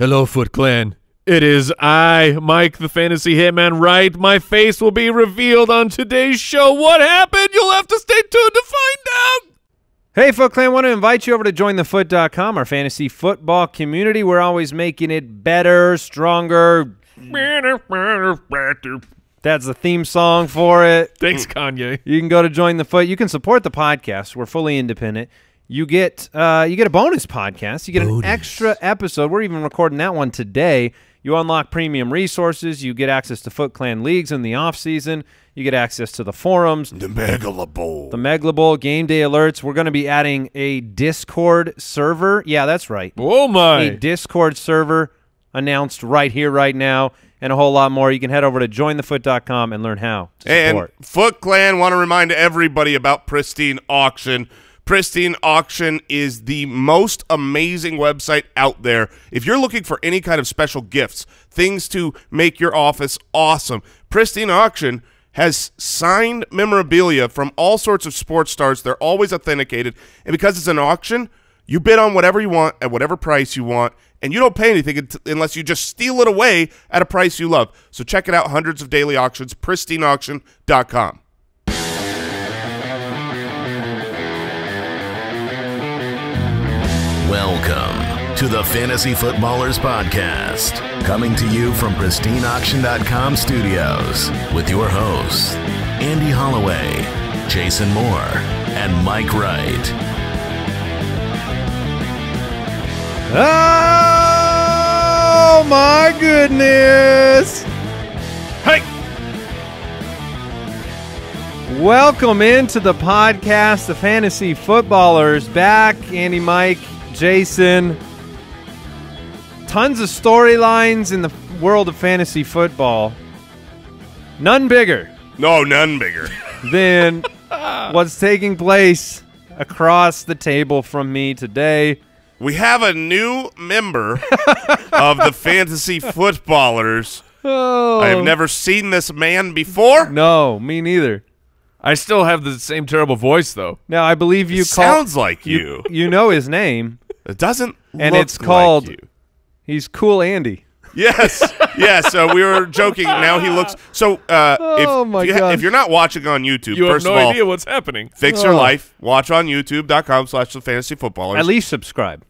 Hello, Foot Clan. It is I, Mike the Fantasy Hitman, right? My face will be revealed on today's show. What happened? You'll have to stay tuned to find out. Hey, Foot Clan, want to invite you over to jointhefoot.com, our fantasy football community. We're always making it better, stronger. That's the theme song for it. Thanks, Kanye. You can go to Join the Foot. You can support the podcast. We're fully independent. You get uh, you get a bonus podcast. You get an extra episode. We're even recording that one today. You unlock premium resources. You get access to Foot Clan leagues in the off season. You get access to the forums, The Megala Bowl. the Megla Bowl, game day alerts. We're going to be adding a Discord server. Yeah, that's right. Oh, my! A. Discord server announced right here, right now, and a whole lot more. You can head over to jointhefoot.com and learn how to And. Foot Clan want to remind everybody about Pristine Auction. Pristine Auction is the most amazing website out there. If you're looking for any kind of special gifts, things to make your office awesome, Pristine Auction has signed memorabilia from all sorts of sports stars. They're always authenticated. And because it's an auction, you bid on whatever you want at whatever price you want, and you don't pay anything unless you just steal it away at a price you love. So check it out. Hundreds of daily auctions, pristineauction.com. Welcome to the Fantasy Footballers Podcast, coming to you from pristineauction.com studios with your hosts, Andy Holloway, Jason Moore, and Mike Wright. Oh my goodness! Hey! Welcome into the podcast, the Fantasy Footballers. Back, Andy, Mike, Jason. Tons of storylines in the world of fantasy football. None bigger No, none bigger. than what's taking place across the table from me today. we have a new member of the fantasy footballers. Oh, I have never seen this man before. No, me neither. I still have the same terrible voice, though. Now I believe you It call- sounds like you. You know his name. It doesn't And look it's called- like you. He's Cool Andy. Yes, yes. So we were joking. Now he looks. So uh, Oh, if, my you, if you're not watching on YouTube, You have no of all, idea what's happening. fix your Oh. life. Watch on YouTube.com slash the fantasy footballers. At least subscribe.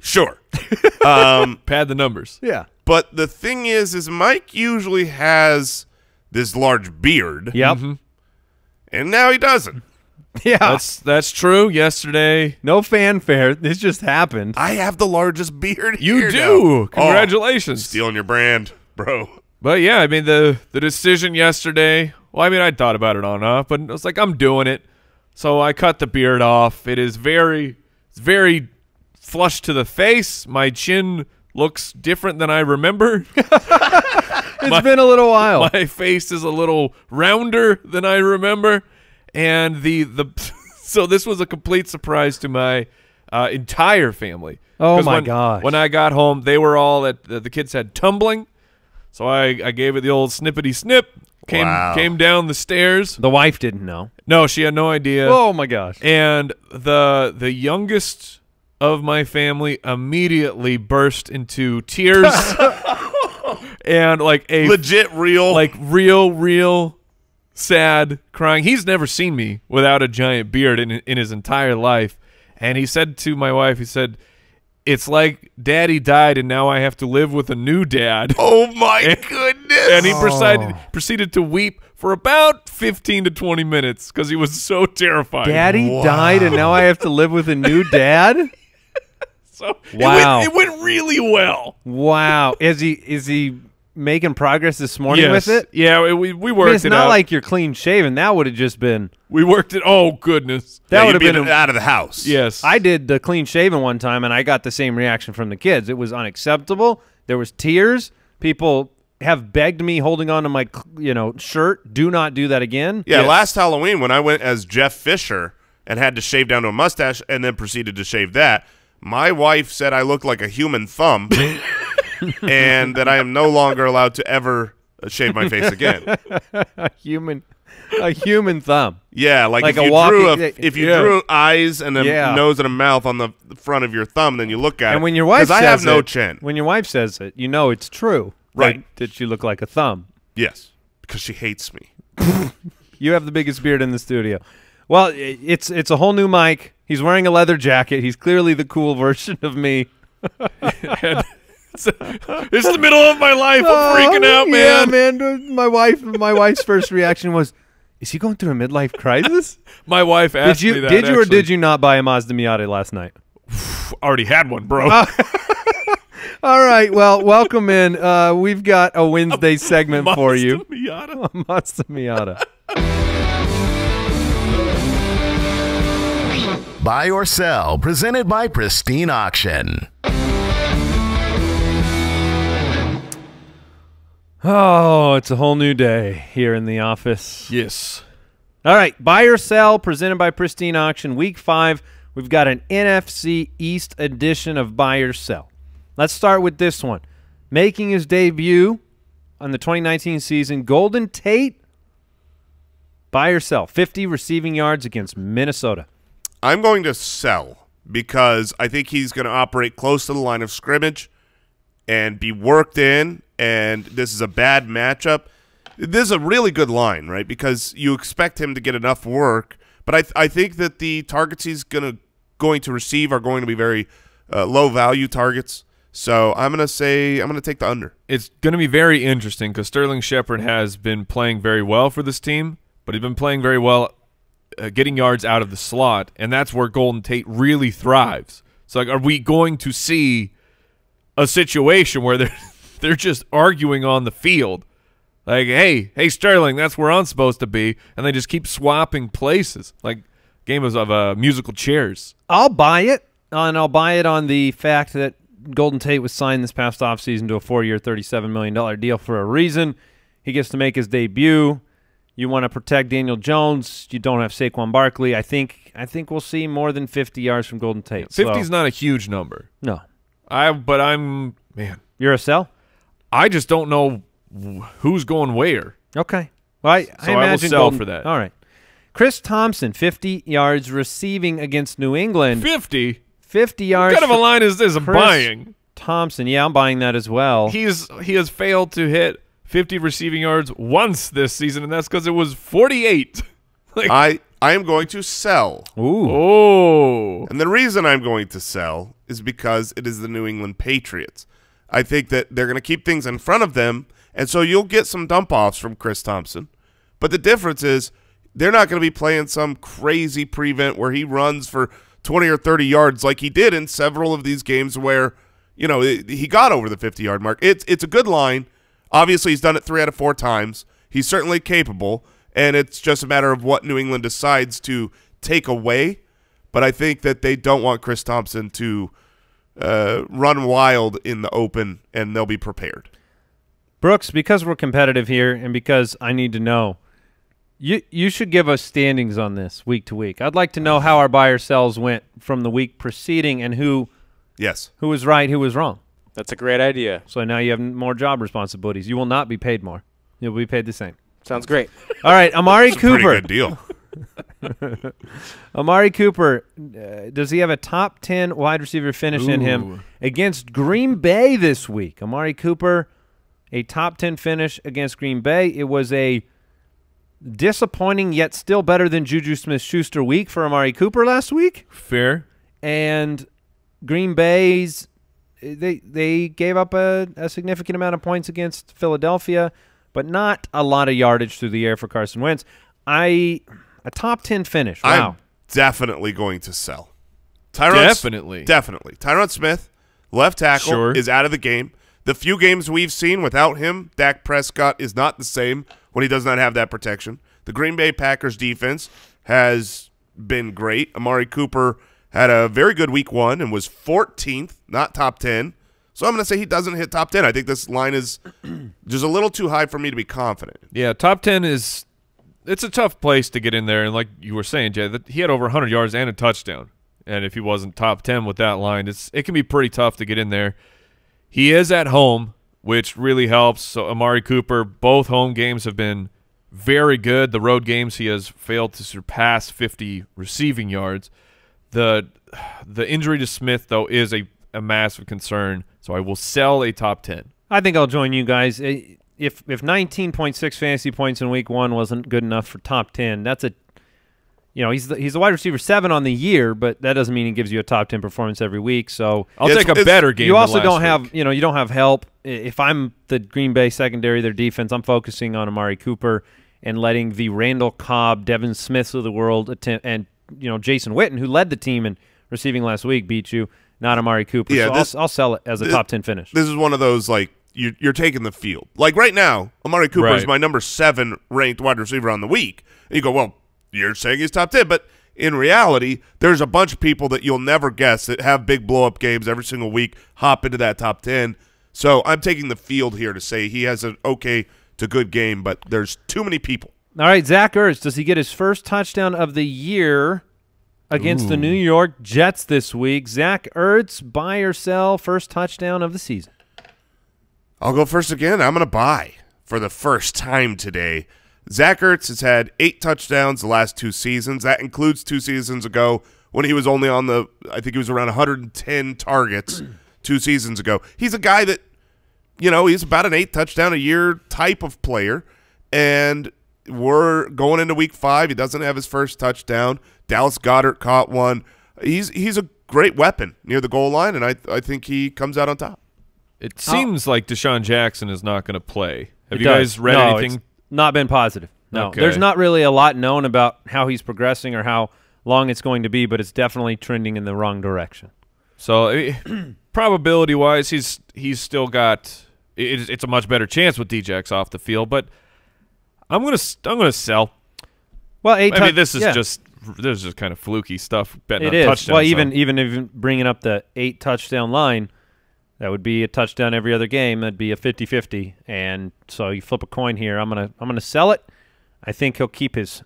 sure. um, Pad the numbers. Yeah. but the thing is, is Mike usually has this large beard, Yep. And now he doesn't. Yeah. That's that's true. Yesterday, no fanfare. This just happened. I have the largest beard. you here do. now. Oh, Congratulations. stealing your brand, bro. But yeah, I mean the the decision yesterday. Well, I mean I thought about it on and off, but I was like I'm doing it. So I cut the beard off. It is very it's very flush to the face. My chin looks different than I remember. It's been a little while. My face is a little rounder than I remember, and the the so this was a complete surprise to my uh, entire family. Oh my when, gosh. When I got home, they were all at the, the kids had tumbling, so I I gave it the old snippety snip. Came Wow. came down the stairs. the wife didn't know. No, she had no idea. Oh my gosh. And the the youngest of my family immediately burst into tears and like a Legit, real. like real, real sad crying. He's never seen me without a giant beard in in his entire life. And he said to my wife, he said, "It's like Daddy died, and now I have to live with a new dad." oh my goodness. And he oh. proceeded proceeded to weep for about fifteen to twenty minutes because he was so terrified. Daddy died and now I have to live with a new dad? So it Wow. went, it went really well. Wow. Is he is he making progress this morning yes. with it? Yeah, it- we we I worked mean, it's it not out. like you're clean shaven. That would have just been we worked it. Oh goodness. that Yeah, would have be been a- out of the house. Yes. I did the clean shaven one time and I got the same reaction from the kids. It was unacceptable. There was tears. People have begged me holding on to my you know shirt. Do not do that again. Yeah, Yes. last Halloween when I went as Jeff Fisher and had to shave down to a mustache and then proceeded to shave that, my wife said I looked like a human thumb and that I am no longer allowed to ever uh, shave my face again. A human a human thumb. Yeah, like, Like if a you walking- drew a, if you Yeah. drew eyes and a Yeah. nose and a mouth on the front of your thumb, then you look at it. And when your wife says I have no it, chin. When your wife says it, you know it's true. Right. That, you look like a thumb. Yes, because she hates me. You have the biggest beard in the studio. Well, it's it's a whole new mic. He's wearing a leather jacket. He's clearly the cool version of me. It's the middle of my life. I'm freaking out, Oh, Yeah, man. man. My wife, my wife's first reaction was, "Is he going through a midlife crisis?" My wife did asked you me that. did you or did you not buy a Mazda Miata last night? already had one, bro? All right. Well, welcome in. Uh, we've got a Wednesday segment for Mazda you. Miata. Mazda Miata. Buy or sell, presented by Pristine Auction. Oh, it's a whole new day here in the office. Yes. All right, buy or sell presented by Pristine Auction. Week five, we've got an NFC East edition of buy or sell. Let's start with this one. Making his debut on the 2019 season, Golden Tate. Buy or sell, 50 receiving yards against Minnesota. I'm going to sell because I think he's going to operate close to the line of scrimmage and be worked in. And this is a bad matchup. This is a really good line, right? Because you expect him to get enough work, but I th- I think that the targets he's going to going to receive are going to be very uh, low value targets. So I'm going to say I'm going to take the under. It's going to be very interesting because Sterling Shepard has been playing very well for this team, but he's been playing very well uh, getting yards out of the slot, and that's where Golden Tate really thrives. So, like, are we going to see a situation where they're they're just arguing on the field? Like, hey, hey, Sterling, that's where I'm supposed to be, and they just keep swapping places, like game of uh, musical chairs. I'll buy it, and I'll buy it on the fact that Golden Tate was signed this past offseason to a four-year, $37 million deal for a reason. He gets to make his debut. You want to protect Daniel Jones. You don't have Saquon Barkley. I think I think we'll see more than 50 yards from Golden Tate. So- Fifty's not a huge number. no. I, but I'm man. You're a sell? I just don't know who's going where. Okay. Well, I, So I will imagine sell Golden- for that. All right. Chris Thompson, 50 yards receiving against New England. 50? 50 What yards kind of a line is this? I'm Chris buying. Thompson. Yeah, I'm buying that as well. He's he has failed to hit 50 receiving yards once this season, and that's because it was 48. like, I I am going to sell. Ooh. oh, And the reason I'm going to sell is because it is the New England Patriots. I think that they're going to keep things in front of them, and so you'll get some dump offs from Chris Thompson. But the difference is they're not going to be playing some crazy prevent where he runs for 20 or 30 yards like he did in several of these games where, you know, he got over the 50 yard mark. It's it's a good line. Obviously, he's done it three out of four times. He's certainly capable, and it's just a matter of what New England decides to take away. But I think that they don't want Chris Thompson to uh, run wild in the open, and they'll be prepared. Brooks, because we're competitive here and because I need to know, you you should give us standings on this week to week. I'd like to know how our buyer sells went from the week preceding and who Yes. who was right, who was wrong. That's a great idea. So now you have more job responsibilities. You will not be paid more. You'll be paid the same. Sounds great. All right, Amari It's a pretty Cooper. good deal. Amari Cooper, uh, does he have a top 10 wide receiver finish in him against Green Bay this week? Amari Cooper, a top 10 finish against Green Bay. It was a disappointing yet still better than Juju Smith Schuster week for Amari Cooper last week. fair. And Green Bay's they they gave up a, a significant amount of points against Philadelphia, but not a lot of yardage through the air for Carson Wentz. I a top 10 finish. Wow. I'm definitely going to sell. Tyron Definitely. definitely. Tyron Smith, left tackle, Sure. is out of the game. The few games we've seen without him, Dak Prescott is not the same when he does not have that protection. The Green Bay Packers defense has been great. Amari Cooper had a very good week one and was 14th, not top 10. So I'm going to say he doesn't hit top 10. I think this line is just a little too high for me to be confident. Yeah, top 10 is it's a tough place to get in there and like you were saying, Jay, that he had over 100 yards and a touchdown. And if he wasn't top 10 with that line, it's it can be pretty tough to get in there. He is at home, which really helps. So Amari Cooper, both home games have been very good. The road games he has failed to surpass 50 receiving yards. The the injury to Smith though is a, a massive concern. So I will sell a top 10. I think I'll join you guys. If if 19.6 fantasy points in week one wasn't good enough for top 10, that's a you know he's the, he's a wide receiver seven on the year, but that doesn't mean he gives you a top 10 performance every week. So I'll It's- take a better game. you than also last don't have you know you don't have help. If I'm the Green Bay secondary, their defense, I'm focusing on Amari Cooper and letting the Randall Cobb, Devin Smiths of the world attempt, and you know Jason Witten, who led the team in receiving last week, beat you. Not Amari Cooper. Yeah, so this- I'll, I'll sell it as a this- top 10 finish. This is one of those like you, you're taking the field. Like right now, Amari Cooper is my number seven ranked wide receiver on the week. And you go, well, you're saying he's top ten, but in reality, there's a bunch of people that you'll never guess that have big blow up games every single week hop into that top ten. So I'm taking the field here to say he has an okay to good game, but there's too many people. All right, Zach Ertz, does he get his first touchdown of the year against the New York Jets this week? Zach Ertz, buy or sell, first touchdown of the season. I'll go first again. I'm going to buy for the first time today. Zach Ertz has had eight touchdowns the last two seasons. That includes two seasons ago when he was only on the, I think he was around 110 targets two seasons ago. He's a guy that, you know, he's about an eight touchdown a year type of player. And we're going into week five. He doesn't have his first touchdown. Dallas Goedert caught one. He's he's a great weapon near the goal line, and I I think he comes out on top. It seems like DeSean Jackson is not going to play. Have It you does. guys read No, anything? Not been positive. No, Okay. there's not really a lot known about how he's progressing or how long it's going to be, but it's definitely trending in the wrong direction. So probability wise, he's he's still got. It's, it's a much better chance with Djax off the field, but I'm gonna I'm gonna sell. Well, eight. I mean, this is yeah, just this is just kind of fluky stuff. Betting it on is. touchdowns. well, so- even even even bringing up the eight touchdown line, that would be a touchdown every other game. That'd be a 50-50. and so you flip a coin here. I'm gonna I'm gonna sell it. I think he'll keep his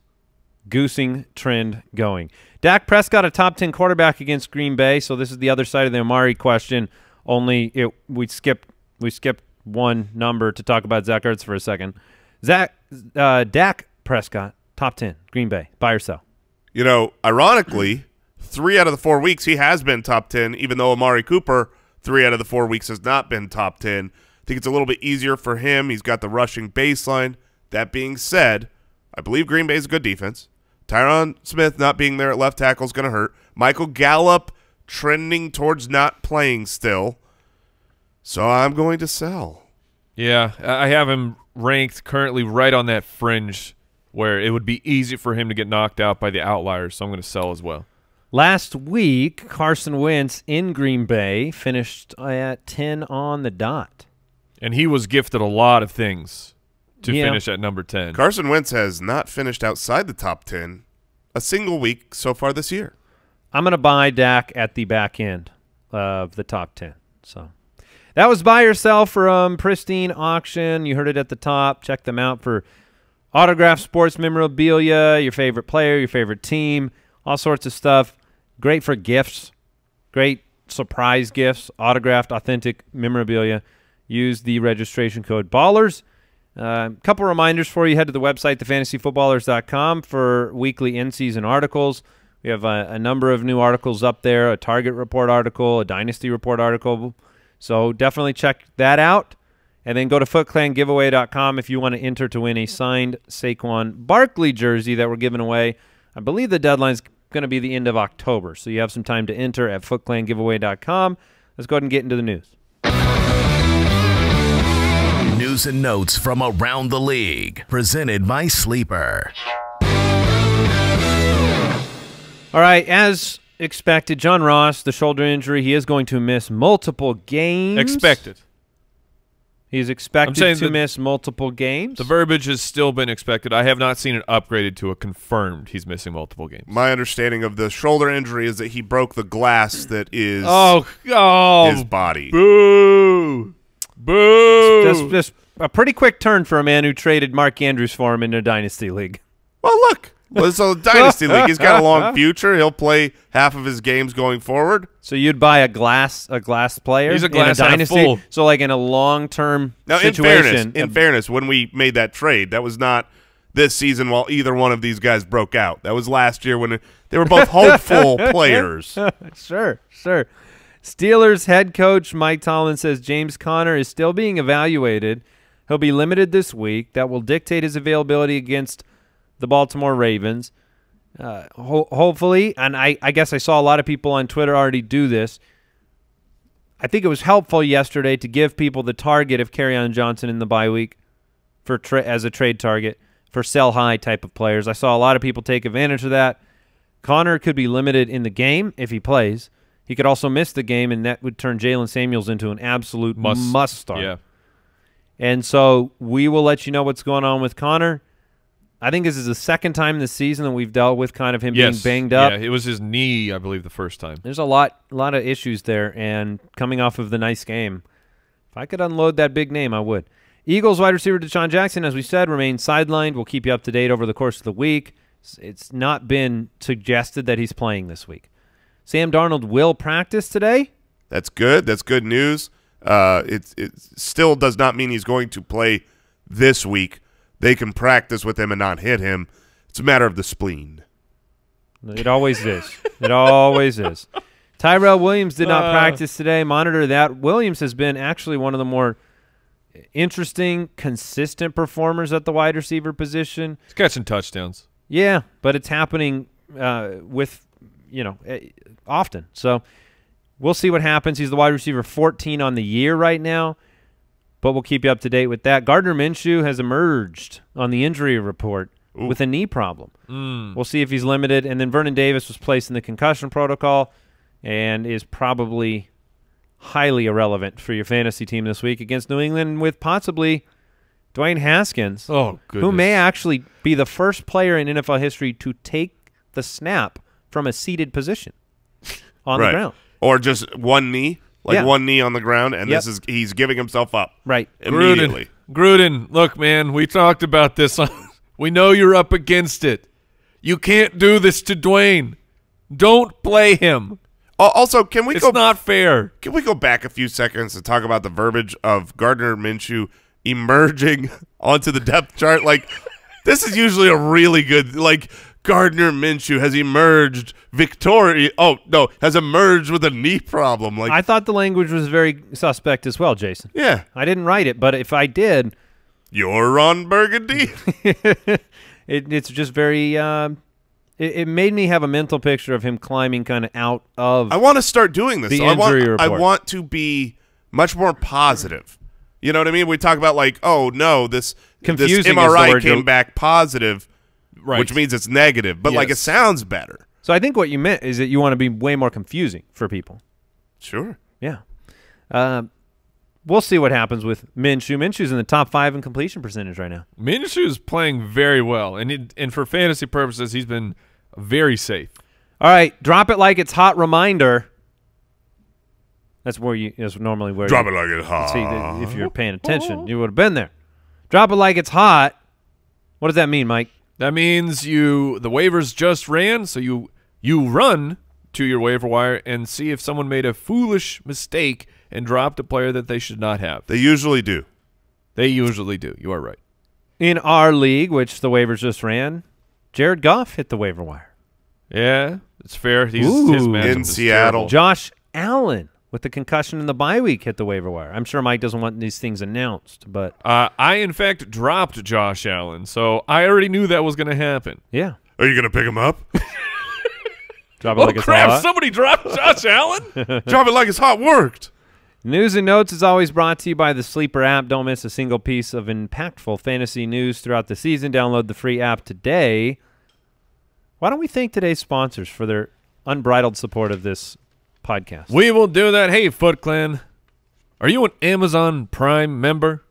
goosing trend going. Dak Prescott, a top 10 quarterback against Green Bay. So this is the other side of the Amari question. Only it, we skipped we skipped one number to talk about Zach Ertz for a second. Zach uh, Dak Prescott, top 10, Green Bay, buy or sell. You know, ironically, three out of the four weeks he has been top 10, even though Amari Cooper, three out of the four weeks has not been top 10. I think it's a little bit easier for him. He's got the rushing baseline. That being said, I believe Green Bay's a good defense. Tyron Smith not being there at left tackle is going to hurt. Michael Gallup trending towards not playing still. So I'm going to sell. Yeah, I I have him ranked currently right on that fringe where it would be easy for him to get knocked out by the outliers. So I'm going to sell as well. Last week, Carson Wentz in Green Bay finished at 10 on the dot. And he was gifted a lot of things to Yeah. finish at number ten. Carson Wentz has not finished outside the top 10 a single week so far this year. I'm going to buy Dak at the back end of the top 10. So that was buy or sell from Pristine Auction. You heard it at the top. Check them out for autograph sports memorabilia, your favorite player, your favorite team, all sorts of stuff. Great for gifts, great surprise gifts, autographed, authentic memorabilia. Use the registration code BALLERS. A uh, couple reminders for you. Head to the website, thefantasyfootballers.com, for weekly in-season articles. We have a, a number of new articles up there, a Target Report article, a Dynasty Report article. So definitely check that out. And then go to footclangiveaway.com if you want to enter to win a signed Saquon Barkley jersey that we're giving away. I believe the deadline's going to be the end of October. So you have some time to enter at footclangiveaway.com. Let's go ahead and get into the news. News and notes from around the league. Presented by Sleeper. All right, as expected, John Ross, the shoulder injury, he is going to miss multiple games. Expected. He's expected to the- miss multiple games. The verbiage has still been expected. I have not seen it upgraded to a confirmed he's missing multiple games. My understanding of the shoulder injury is that he broke the glass that is Oh, oh, his body. boo, boo. just, just a pretty quick turn for a man who traded Mark Andrews for him in a dynasty league. Well, look, well, it's a dynasty league. He's got a long future. He'll play half of his games going forward. So you'd buy a glass a glass player He's a in glass a dynasty. full. So like in a long term Now, in fairness, in fairness, when we made that trade, that was not this season while either one of these guys broke out. That was last year when they were both hopeful players. sure, sure. Steelers head coach Mike Tomlin says James Conner is still being evaluated. He'll be limited this week. That will dictate his availability against the Baltimore Ravens. Uh, ho hopefully, and I, I guess I saw a lot of people on Twitter already do this. I think it was helpful yesterday to give people the target of on Johnson in the bye week for as a trade target for sell high type of players. I saw a lot of people take advantage of that. Conner could be limited in the game if he plays. He could also miss the game, and that would turn Jaylen Samuels into an absolute must, must start. Yeah. And so we will let you know what's going on with Conner. I think this is the second time this season that we've dealt with kind of him yes. being banged up. Yeah, it was his knee, I believe, the first time. There's a lot, lot of issues there, and coming off of the nice game, if I could unload that big name, I would. Eagles wide receiver DeSean Jackson, as we said, remains sidelined. We'll keep you up to date over the course of the week. It's not been suggested that he's playing this week. Sam Darnold will practice today. That's good. That's good news. Uh, it, it still does not mean he's going to play this week. They can practice with him and not hit him. It's a matter of the spleen. It always is. It always is. Tyrell Williams did not uh, practice today. Monitor that. Williams has been actually one of the more interesting, consistent performers at the wide receiver position. He's catching touchdowns. Yeah, but it's happening uh, with you know eh, often. So we'll see what happens. He's the wide receiver 14 on the year right now, but we'll keep you up to date with that. Gardner Minshew has emerged on the injury report Ooh. with a knee problem. Mm. We'll see if he's limited. And then Vernon Davis was placed in the concussion protocol and is probably highly irrelevant for your fantasy team this week against New England with possibly Dwayne Haskins, oh, who may actually be the first player in NFL history to take the snap from a seated position on right. the ground. Or just one knee, like yeah. one knee on the ground, and yep. this is he's giving himself up. Right. Immediately. Gruden, Gruden, look, man, we talked about this. we know you're up against it. You can't do this to Dwayne. Don't play him. Also, can we it's go? not fair. Can we go back a few seconds and talk about the verbiage of Gardner Minshew emerging onto the depth chart? Like, this is usually a really good like Gardner Minshew has emerged victorious. Oh no, has emerged with a knee problem. Like I thought the language was very suspect as well, Jason. Yeah, I didn't write it, but if I did, you're Ron Burgundy. it, it's just very. Uh, it, it, made me have a mental picture of him climbing kind of out of. I want to start doing this. The so injury I want, report. I want to be much more positive. You know what I mean? We talk about like, oh no, this Confusing this MRI came back positive right. which means it's negative, but yes. like it sounds better. So I think what you meant is that you want to be way more confusing for people. Sure. Yeah. Uh, we'll see what happens with Minshew. Minshew's in the top five in completion percentage right now. Minshew's playing very well, and it, and for fantasy purposes, he's been very safe. All right, drop it like it's hot. Reminder. That's where you. That's normally where. Drop you, it like it's hot. See, if you're paying attention, you would have been there. Drop it like it's hot. What does that mean, Mike? That means you the waivers just ran, so you you run to your waiver wire and see if someone made a foolish mistake and dropped a player that they should not have. They usually do. They usually do. You are right. In our league, which the waivers just ran, Jared Goff hit the waiver wire. Yeah, it's fair. He's Ooh. his in Seattle. Josh Allen with the concussion in the bye week hit the waiver wire. I'm sure Mike doesn't want these things announced, but uh, I in fact dropped Josh Allen, so I already knew that was going to happen. Yeah. Are you going to pick him up? Drop it oh like it's crap! hot. Somebody dropped Josh Allen. Drop it like it's hot. Worked. News and Notes is always brought to you by the Sleeper app. Don't miss a single piece of impactful fantasy news throughout the season. Download the free app today. Why don't we thank today's sponsors for their unbridled support of this podcast. We will do that. Hey, Foot Clan, are you an Amazon Prime member?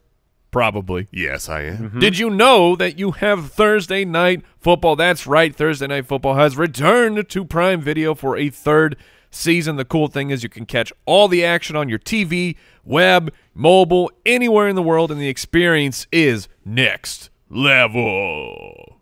Probably. Yes, I am. Mm-hmm. Did you know that you have Thursday night football? That's right. Thursday night football has returned to Prime Video for a third season. The cool thing is you can catch all the action on your TV, web, mobile, anywhere in the world, and the experience is next level.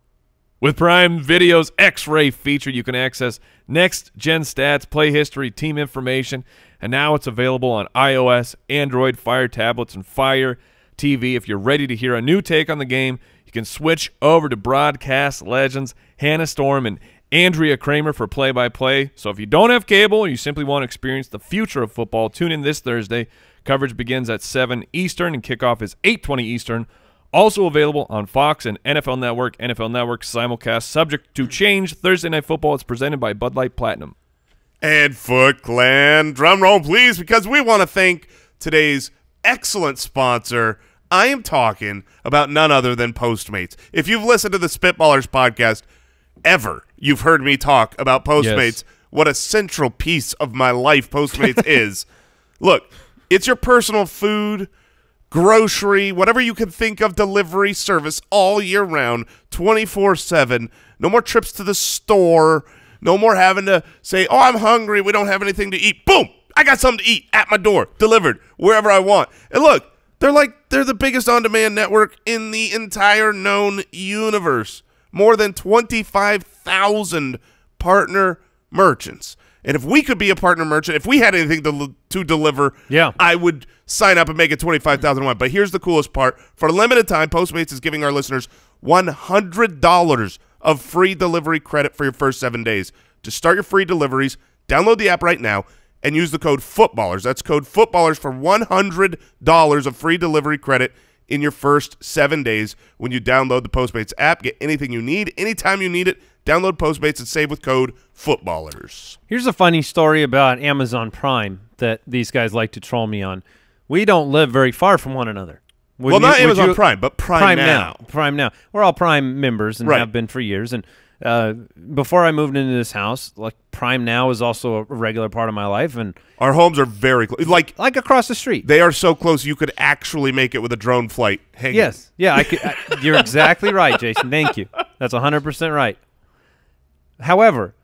With Prime Video's X-Ray feature, you can access next-gen stats, play history, team information, and now it's available on iOS, Android, Fire tablets, and Fire TV. If you're ready to hear a new take on the game, You can switch over to broadcast legends Hannah Storm and Andrea Kremer for play by play. So if you don't have cable or you simply want to experience the future of football, tune in this Thursday. Coverage begins at 7 Eastern and kickoff is 8:20 Eastern. Also available on Fox and NFL Network, NFL Network simulcast, subject to change. Thursday Night Football is presented by Bud Light Platinum. And Foot Clan, drum roll please, because we want to thank today's excellent sponsor. I am talking about none other than Postmates. If you've listened to the Spitballers podcast ever, you've heard me talk about Postmates. Yes. What a central piece of my life Postmates is. Look, it's your personal food, grocery, whatever you can think of delivery service all year round, 24/7. No more trips to the store. No more having to say, "Oh, I'm hungry. We don't have anything to eat." Boom! I got something to eat at my door, delivered wherever I want. And look, they're like they're the biggest on-demand network in the entire known universe. More than 25,000 partner merchants. And if we could be a partner merchant, if we had anything to, to deliver, Yeah. I would sign up and make it 25,001. But here's the coolest part. For a limited time, Postmates is giving our listeners $100 of free delivery credit for your first seven days. To start your free deliveries, download the app right now and use the code FOOTBALLERS. That's code FOOTBALLERS for $100 of free delivery credit in your first seven days when you download the Postmates app. Get anything you need, anytime you need it. Download Postmates and save with code FOOTBALLERS. Here's a funny story about Amazon Prime that these guys like to troll me on. We don't live very far from one another. Would well, you- not Amazon you- Prime, but Prime, now. Prime now. We're all Prime members and Right. have been for years. And uh, before I moved into this house, like Prime now is also a regular part of my life, and Our homes are very close. Like like across the street. they are so close, you could actually make it with a drone flight. Hanging. Yes. Yeah, I could, I, you're exactly right, Jason. Thank you. That's 100% right. However,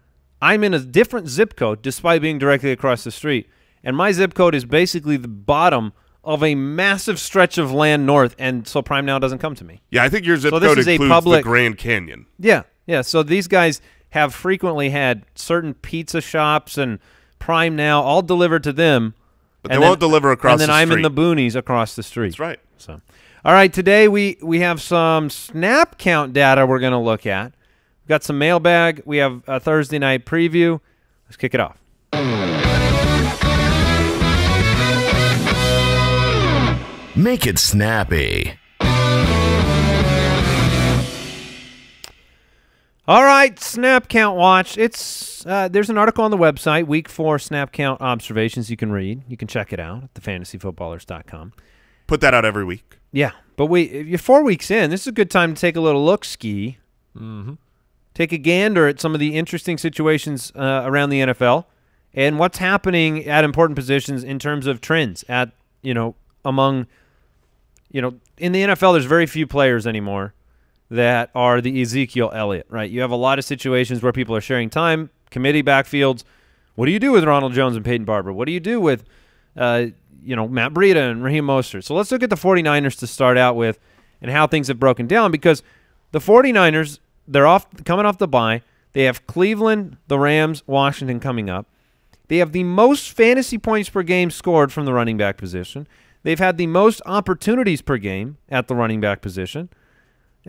I'm in a different zip code despite being directly across the street. And my zip code is basically the bottom of a massive stretch of land north, and so Prime Now doesn't come to me. Yeah, I think your zip So code is a includes public- the Grand Canyon. Yeah, yeah. So these guys have frequently had certain pizza shops and Prime Now all delivered to them. But they won't deliver across the street. And then the I'm in the boonies across the street. That's right. So, all right, today we we have some snap count data we're going to look at. We've got some mailbag. We have a Thursday night preview. Let's kick it off. Make it snappy. All right, snap count watch. It's uh, there's an article on the website, week four snap count observations. You can read. You can check it out at thefantasyfootballers.com. Put that out every week. Yeah, but we you're four weeks in. This is a good time to take a little look ski. Mm-hmm. Take a gander at some of the interesting situations uh, around the NFL and what's happening at important positions in terms of trends at you know among you know in the NFL. There's very few players anymore that are the Ezekiel Elliott, right? You have a lot of situations where people are sharing time, committee backfields. What do you do with Ronald Jones and Peyton Barber? What do you do with, uh, you know, Matt Breida and Raheem Mostert? So let's look at the 49ers to start out with and how things have broken down because the 49ers, they're off coming off the bye. They have Cleveland, the Rams, Washington coming up. They have the most fantasy points per game scored from the running back position. They've had the most opportunities per game at the running back position.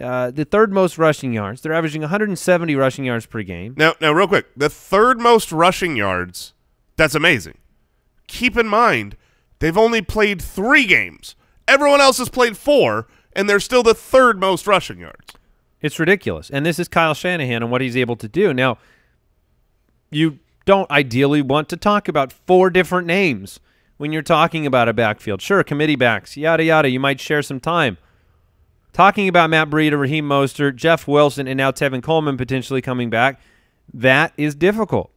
Uh, the third most rushing yards. They're averaging 170 rushing yards per game. Now, now, real quick, the third most rushing yards. That's amazing. Keep in mind, they've only played three games. Everyone else has played four, and they're still the third most rushing yards. It's ridiculous. And this is Kyle Shanahan and what he's able to do. Now, you don't ideally want to talk about four different names when you're talking about a backfield. Sure, committee backs, yada, yada. You might share some time. Talking about Matt Breida, Raheem Mostert, Jeff Wilson, and now Tevin Coleman potentially coming back, that is difficult.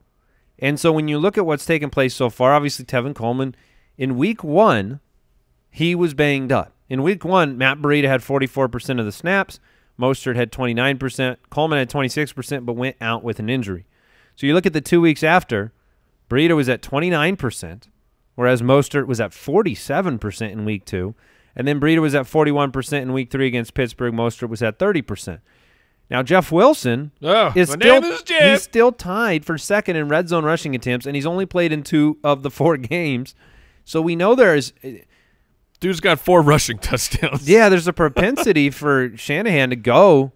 And so when you look at what's taken place so far, obviously Tevin Coleman in week one, he was banged up. In week one, Matt Breida had 44% of the snaps. Mostert had 29%. Coleman had 26%, but went out with an injury. So you look at the two weeks after, Breida was at 29%, whereas Mostert was at 47% in week two. And then Breida was at 41% in week three against Pittsburgh. Mostert was at 30%. Now, Jeff Wilson Oh, is still, is he's still tied for second in red zone rushing attempts, and he's only played in two of the four games. So we know there is Dude's got four rushing touchdowns. Yeah, there's a propensity for Shanahan to go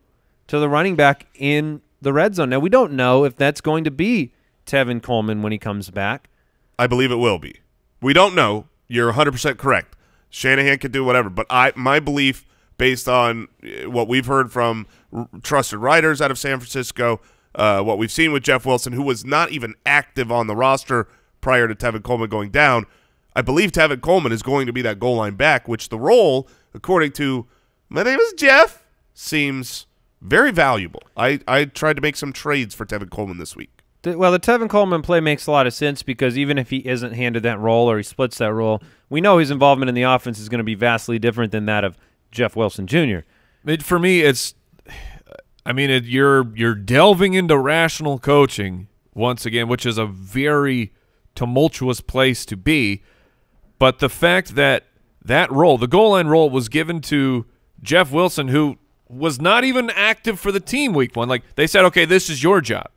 to the running back in the red zone. Now we don't know if that's going to be Tevin Coleman when he comes back. I believe it will be. We don't know. You're 100% correct. Shanahan can do whatever, but I my belief based on uh, what we've heard from r- trusted writers out of San Francisco, uh, what we've seen with Jeff Wilson, who was not even active on the roster prior to Tevin Coleman going down, I believe Tevin Coleman is going to be that goal line back, which the role, according to my name is Jeff, seems very valuable. I, I tried to make some trades for Tevin Coleman this week. Well, the Tevin Coleman play makes a lot of sense because even if he isn't handed that role or he splits that role, we know his involvement in the offense is going to be vastly different than that of Jeff Wilson Jr. It, for me, it's. I mean, it, you're you're delving into rational coaching once again, which is a very tumultuous place to be. But the fact that that role, the goal line role, was given to Jeff Wilson, who was not even active for the team week one. Like they said, okay, this is your job.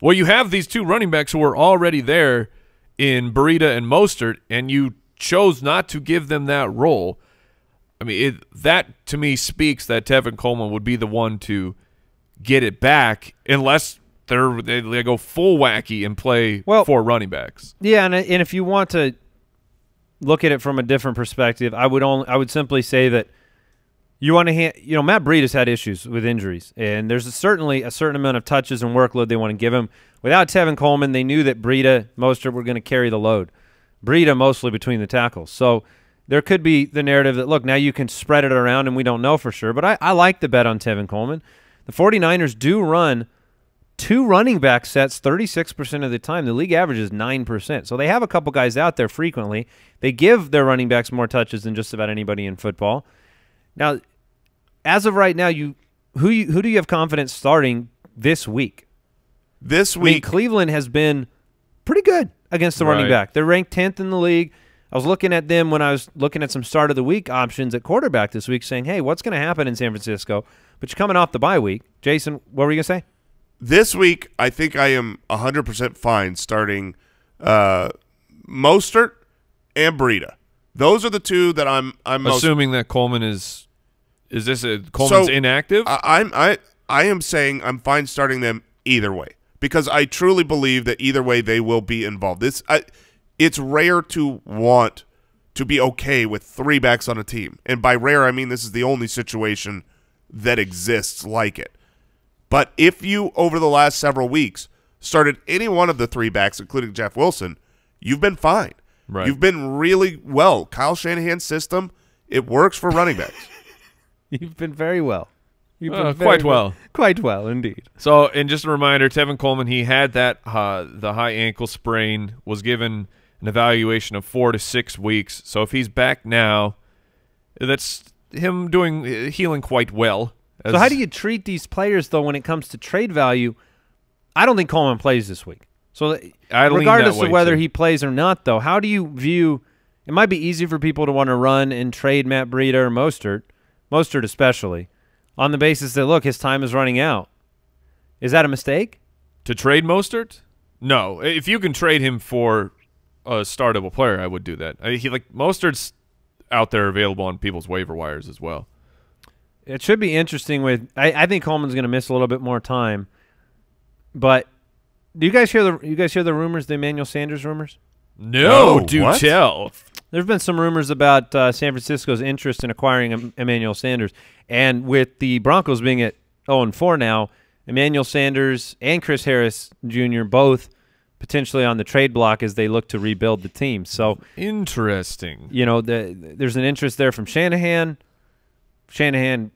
Well, you have these two running backs who are already there in Breida and Mostert, and you chose not to give them that role. I mean, it, that to me speaks that Tevin Coleman would be the one to get it back, unless they're they, they go full wacky and play Well- four running backs. Yeah, and and if you want to look at it from a different perspective, I would only I would simply say that you want to hand, you know Matt Breida has had issues with injuries, and there's a certainly a certain amount of touches and workload they want to give him. Without Tevin Coleman, they knew that Breida Mostert were going to carry the load. Breida mostly between the tackles, so there could be the narrative that look now you can spread it around, and we don't know for sure. But I, I like the bet on Tevin Coleman. The 49ers do run two running back sets 36% of the time. The league average is 9%. So they have a couple guys out there frequently. They give their running backs more touches than just about anybody in football. Now, as of right now, you who you, who do you have confidence starting this week? This I mean, week, Cleveland has been pretty good against the running Right. back. They're ranked 10th in the league. I was looking at them when I was looking at some start of the week options at quarterback this week, saying, "Hey, what's going to happen in San Francisco?" But you're coming off the bye week, Jason. What were you going to say? This week, I think I am 100% fine starting uh, Mostert and Breida. Those are the two that I'm I'm most Assuming that Coleman is is this a Coleman's So, inactive? I, I'm I I am saying I'm fine starting them either way because I truly believe that either way they will be involved. This I, it's rare to want to be okay with three backs on a team, and by rare I mean this is the only situation that exists like it. But if you over the last several weeks started any one of the three backs, including Jeff Wilson, you've been fine. Right. You've been really well. Kyle Shanahan's system it works for running backs. You've been very well. You've Uh, been quite very well. Quite well, indeed. So, and just a reminder, Tevin Coleman, he had that uh, the high ankle sprain, was given an evaluation of four to six weeks. So, if he's back now, that's him doing uh, healing quite well. So how do you treat these players though when it comes to trade value? I don't think Coleman plays this week. So regardless of whether too. he plays or not, though, how do you view? It might be easy for people to want to run and trade Matt Breida or Mostert, Mostert especially, on the basis that look his time is running out. Is that a mistake? to trade Mostert? No, if you can trade him for a startable player, I would do that. I, he like Mostert's out there available on people's waiver wires as well. It should be interesting. With I, I think Coleman's going to miss a little bit more time, but do you guys hear the you guys hear the rumors, the Emmanuel Sanders rumors? No, No, do what? tell. There's been some rumors about uh, San Francisco's interest in acquiring em- Emmanuel Sanders, and with the Broncos being at 0 and 4 now, Emmanuel Sanders and Chris Harris Jr. both potentially on the trade block as they look to rebuild the team. So Interesting. you know, the, there's an interest there from Shanahan. Shanahan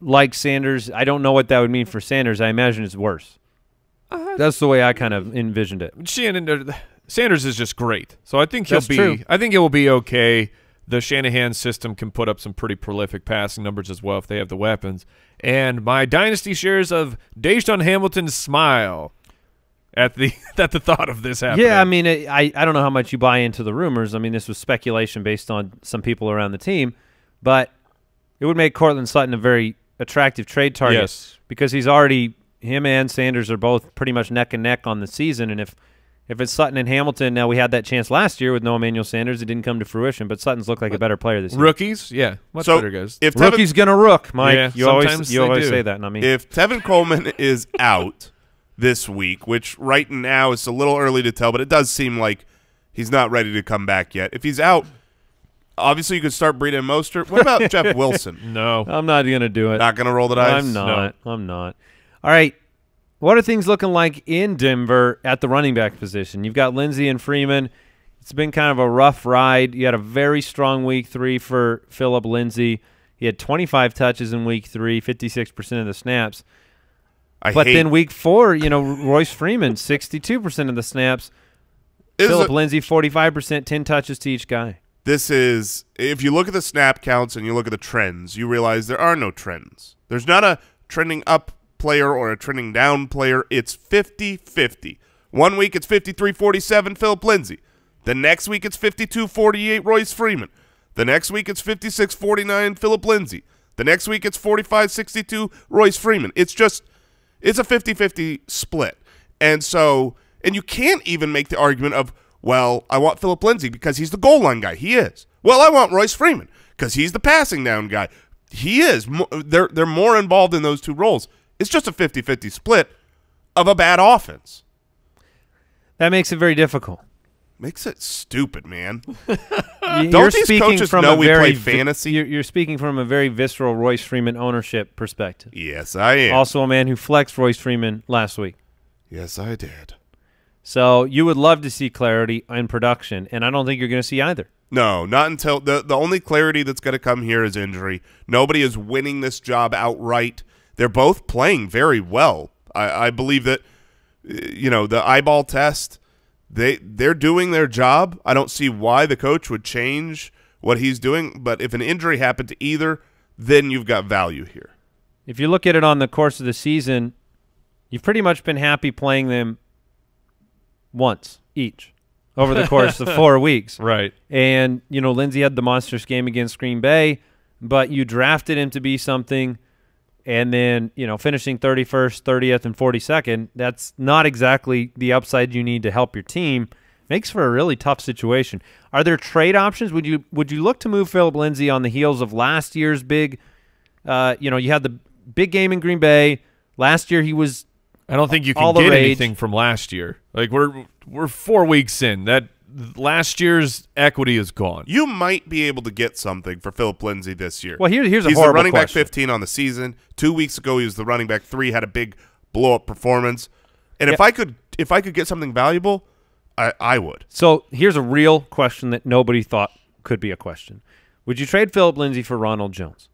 likes Sanders. I don't know what that would mean for Sanders. I imagine it's worse. Uh-huh. That's the way I kind of envisioned it. Shannon uh, Sanders is just great, so I think he'll That's be. true. I think it will be okay. The Shanahan system can put up some pretty prolific passing numbers as well if they have the weapons. And my dynasty shares of DaeSean Hamilton's smile at the at the thought of this happening. Yeah, I mean, it, I I don't know how much you buy into the rumors. I mean, this was speculation based on some people around the team, but it would make Courtland Sutton a very attractive trade target Yes. because he's already him and Sanders are both pretty much neck and neck on the season, and if If it's Sutton and Hamilton, now we had that chance last year with no Emmanuel Sanders. It didn't come to fruition, but Sutton's looked like a better player this year. Rookies, yeah, much So better guys. if Tevin, Rookie's gonna rook, Mike. Yeah, you always you always do. say that, not me. if Tevin Coleman is out this week, which right now is a little early to tell, but it does seem like he's not ready to come back yet. If he's out, obviously you could start Breida and Mostert. What about Jeff Wilson? no, I'm not gonna do it. Not going to roll the dice. I'm not. I'm not. All right. What are things looking like in Denver at the running back position? You've got Lindsay and Freeman. It's been kind of a rough ride. You had a very strong week three for Phillip Lindsay. He had 25 touches in week three, 56% of the snaps. I But hate, then week four, you know, Royce Freeman, 62% of the snaps. Phillip Lindsay, 45%, 10 touches to each guy. This is if you look at the snap counts and you look at the trends, you realize there are no trends. There's not a trending up player or a trending down player. It's 50-50. One week it's 53-47 Phillip Lindsay. The next week it's 52-48 Royce Freeman. The next week it's 56-49 Phillip Lindsay. The next week it's 45-62 Royce Freeman. It's just it's a 50-50 split. And so and you can't even make the argument of well, I want Phillip Lindsay because he's the goal line guy. He is. Well, I want Royce Freeman because he's the passing down guy. He is. They're they're more involved in those two roles. It's just a 50-50 split of a bad offense. That makes it very difficult. Makes it stupid, man. Don't you're these coaches from know we very play fantasy? You're, you're speaking from a very visceral Royce Freeman ownership perspective. yes, I am. Also, a man who flexed Royce Freeman last week. yes, I did. So you would love to see clarity in production, and I don't think you're going to see either. No, not until the the only clarity that's going to come here is injury. Nobody is winning this job outright. They're both playing very well. I, I believe that uh, you know the eyeball test. They they're doing their job. I don't see why the coach would change what he's doing. But if an injury happened to either, then you've got value here. If you look at it on the course of the season, you've pretty much been happy playing them once each over the course of four weeks. right. And, you know, Lindsay had the monstrous game against Green Bay, but you drafted him to be something. And then, you know, finishing 31st, 30th, and 42nd, that's not exactly the upside you need to help your team. Makes for a really tough situation. Are there trade options? Would you would you look to move Phillip Lindsay on the heels of last year's big uh, you know, you had the big game in Green Bay. Last year he was I don't think you can get rage. anything from last year. Like we're we're four weeks in. That last year's equity is gone. You might be able to get something for Phillip Lindsay this year. well. Here, here's a He's the horrible running back 15 on the season. Two weeks ago, he was the running back three. Had a big blow up performance. And if I could, if I could get something valuable, I, I would. So here's a real question that nobody thought could be a question. Would you trade Phillip Lindsay for Ronald Jones?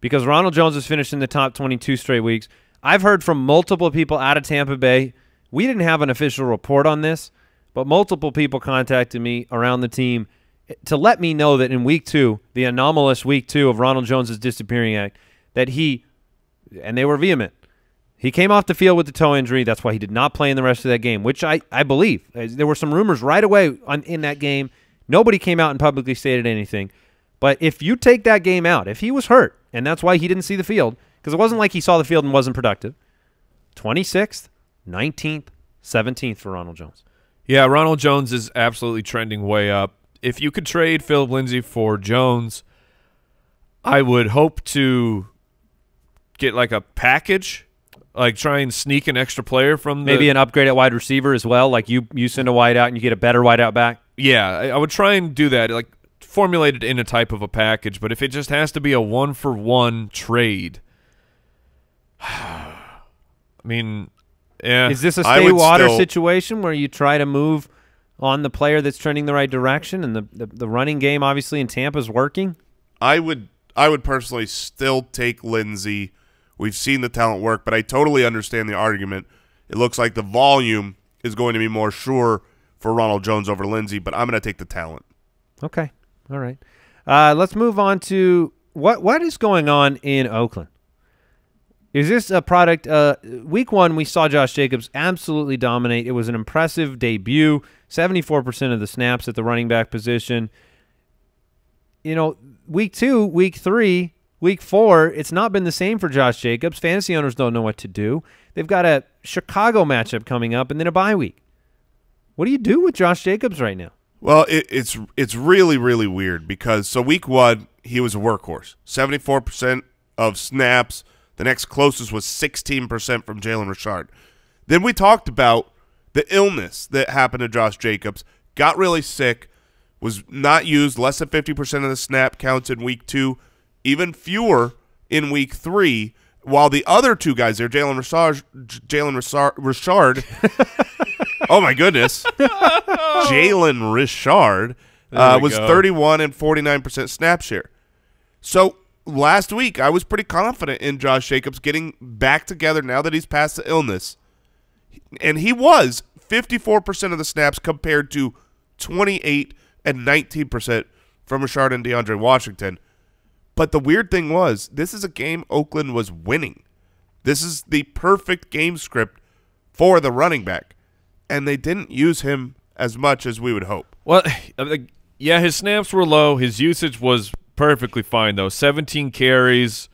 Because Ronald Jones has finished in the top 22 straight weeks. I've heard from multiple people out of Tampa Bay. We didn't have an official report on this, but multiple people contacted me around the team to let me know that in week two, the anomalous week two of Ronald Jones's disappearing act, that he, and they were vehement, he came off the field with the toe injury. That's why he did not play in the rest of that game, which I, I believe. There were some rumors right away on, in that game. Nobody came out and publicly stated anything. But if you take that game out, if he was hurt, and that's why he didn't see the field, because it wasn't like he saw the field and wasn't productive, 26th, 19th, 17th for Ronald Jones. Yeah, Ronald Jones is absolutely trending way up. If you could trade Phillip Lindsay for Jones, I would hope to get like a package, like try and sneak an extra player from the, Maybe an upgrade at wide receiver as well. Like you, you send a wide out and you get a better wide out back. Yeah, I, I would try and do that, like formulate it in a type of a package. But if it just has to be a one for one trade, I mean, yeah, Is this a stay water situation where you try to move on the player that's trending the right direction and the, the, the running game obviously in Tampa's working? I would, I would personally still take Lindsay. We've seen the talent work, but I totally understand the argument. It looks like the volume is going to be more sure for Ronald Jones over Lindsay, but I'm going to take the talent. Okay. All right. Uh, let's move on to what what is going on in Oakland. Is this a product? Uh, week one, we saw Josh Jacobs absolutely dominate. It was an impressive debut. Seventy-four percent of the snaps at the running back position. You know, week two, week three, week four, it's not been the same for Josh Jacobs. Fantasy owners don't know what to do. They've got a Chicago matchup coming up and then a bye week. What do you do with Josh Jacobs right now? Well, it, it's it's really really weird because so week one he was a workhorse, seventy four percent of snaps. The next closest was sixteen percent from Jalen Richard. Then we talked about the illness that happened to Josh Jacobs. Got really sick, was not used. Less than fifty percent of the snap counts in week two, even fewer in week three. While the other two guys there, Jalen Richard, Jalen Richard, oh my goodness, Jalen Richard uh, was go. 31 and 49 percent snap share. So last week I was pretty confident in Josh Jacobs getting back together now that he's past the illness, and he was 54 percent of the snaps compared to 28 and 19 percent from Richard and DeAndre Washington. But the weird thing was, this is a game Oakland was winning. This is the perfect game script for the running back, and they didn't use him as much as we would hope. Well, uh, yeah, his snaps were low. His usage was perfectly fine though. 17 carries,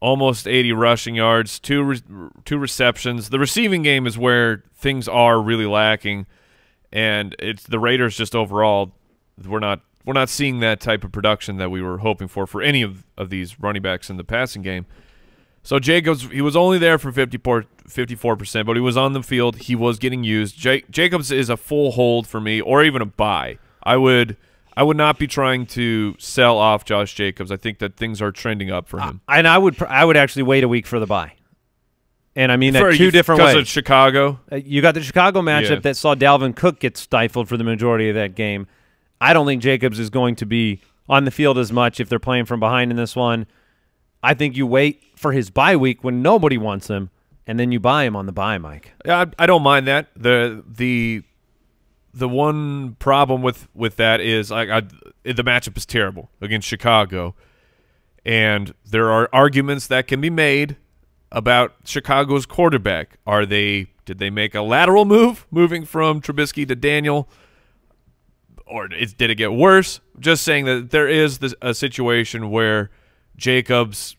almost 80 rushing yards, two re- two receptions. The receiving game is where things are really lacking, and it's the Raiders just overall we're not we're not seeing that type of production that we were hoping for for any of, of these running backs in the passing game. So Jacobs, he was only there for 54 percent, but he was on the field. He was getting used. Ja- Jacobs is a full hold for me, or even a buy. I would, I would not be trying to sell off Josh Jacobs. I think that things are trending up for him. And I would pr- I would actually wait a week for the buy. And I mean that For- two different ways. because of Chicago. Uh, you got the Chicago matchup Yeah. that saw Dalvin Cook get stifled for the majority of that game. I don't think Jacobs is going to be on the field as much if they're playing from behind in this one. I think you wait for his bye week when nobody wants him, and then you buy him on the bye, Mike. Yeah, I, I don't mind that. the the The one problem with with that is I, I the matchup is terrible against Chicago, and there are arguments that can be made about Chicago's quarterback. Are they did they make a lateral move, moving from Trubisky to Daniel, or is, did it get worse? Just saying that there is this, a situation where Jacobs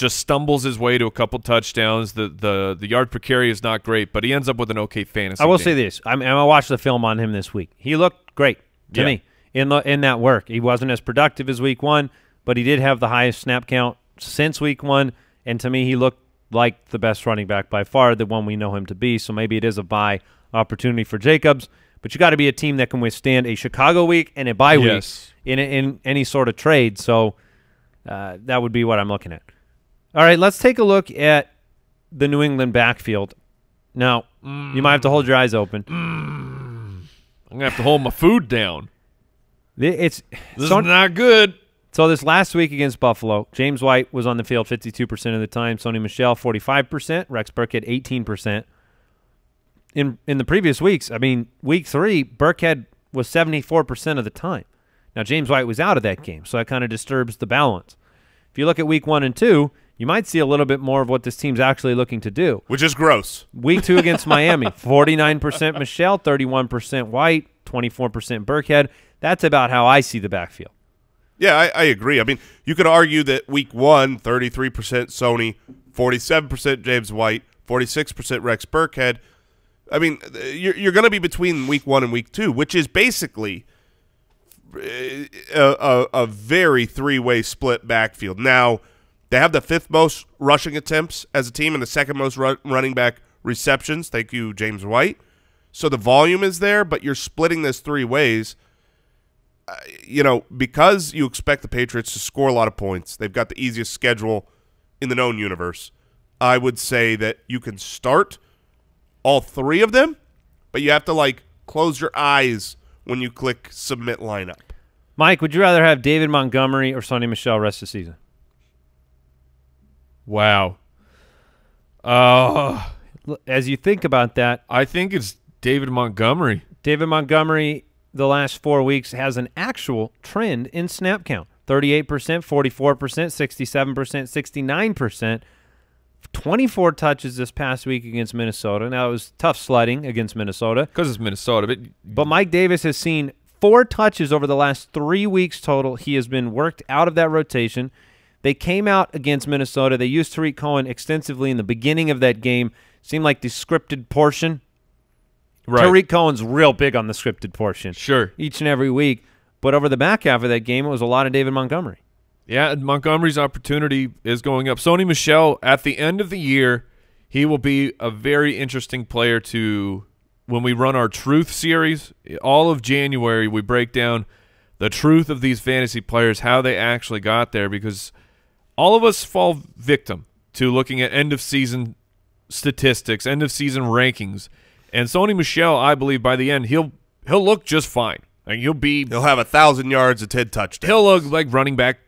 just stumbles his way to a couple touchdowns. The the the yard per carry is not great, but he ends up with an okay fantasy. I will game. say this: I'm, I watched the film on him this week. He looked great to Yeah. me in the in that work. He wasn't as productive as week one, but he did have the highest snap count since week one, and to me, he looked like the best running back by far, the one we know him to be. So maybe it is a buy opportunity for Jacobs, but you got to be a team that can withstand a Chicago week and a bye Yes. week in in any sort of trade. So uh, that would be what I'm looking at. All right, let's take a look at the New England backfield. Now, you might have to hold your eyes open. Mm. I'm gonna have to hold my food down. It's This so, is not good. so this last week against Buffalo, James White was on the field 52% of the time, Sony Michel 45%, Rex Burkhead 18%. In in the previous weeks, I mean, week 3, Burkhead was 74% of the time. Now James White was out of that game, so that kind of disturbs the balance. If you look at week 1 and 2, you might see a little bit more of what this team's actually looking to do. which is gross. Week two against Miami, 49% Michel, 31% White, 24% Burkhead. That's about how I see the backfield. Yeah, I, I agree. I mean, you could argue that week one, 33% Sony, 47% James White, 46% Rex Burkhead. I mean, you're, you're going to be between week one and week two, which is basically uh, a, a, a very three-way split backfield. Now, they have the fifth most rushing attempts as a team and the second most ru- running back receptions. Thank you, James White. So the volume is there, but you're splitting this three ways uh, you know, because you expect the Patriots to score a lot of points, they've got the easiest schedule in the known universe. I would say that you can start all three of them, but you have to like close your eyes when you click submit lineup. Mike, would you rather have David Montgomery or Sony Michel rest of the season? Wow. Uh, As you think about that, I think it's David Montgomery. David Montgomery, the last four weeks, has an actual trend in snap count 38%, 44%, 67%, 69%. 24 touches this past week against Minnesota. Now, it was tough sledding against Minnesota. Because it's Minnesota. But But Mike Davis has seen four touches over the last three weeks total. He has been worked out of that rotation. They came out against Minnesota. They used Tarik Cohen extensively in the beginning of that game. Seemed like the scripted portion. Right. Tarik Cohen's real big on the scripted portion Sure. each and every week. But over the back half of that game, it was a lot of David Montgomery. Yeah, and Montgomery's opportunity is going up. Sony Michel, at the end of the year, he will be a very interesting player to when we run our truth series. All of January, we break down the truth of these fantasy players, how they actually got there, because all of us fall victim to looking at end of season statistics, end of season rankings. And Sony Michel, I believe by the end, he'll he'll look just fine. Like he'll be He'll have a thousand yards, a ten touchdowns. he'll look like running back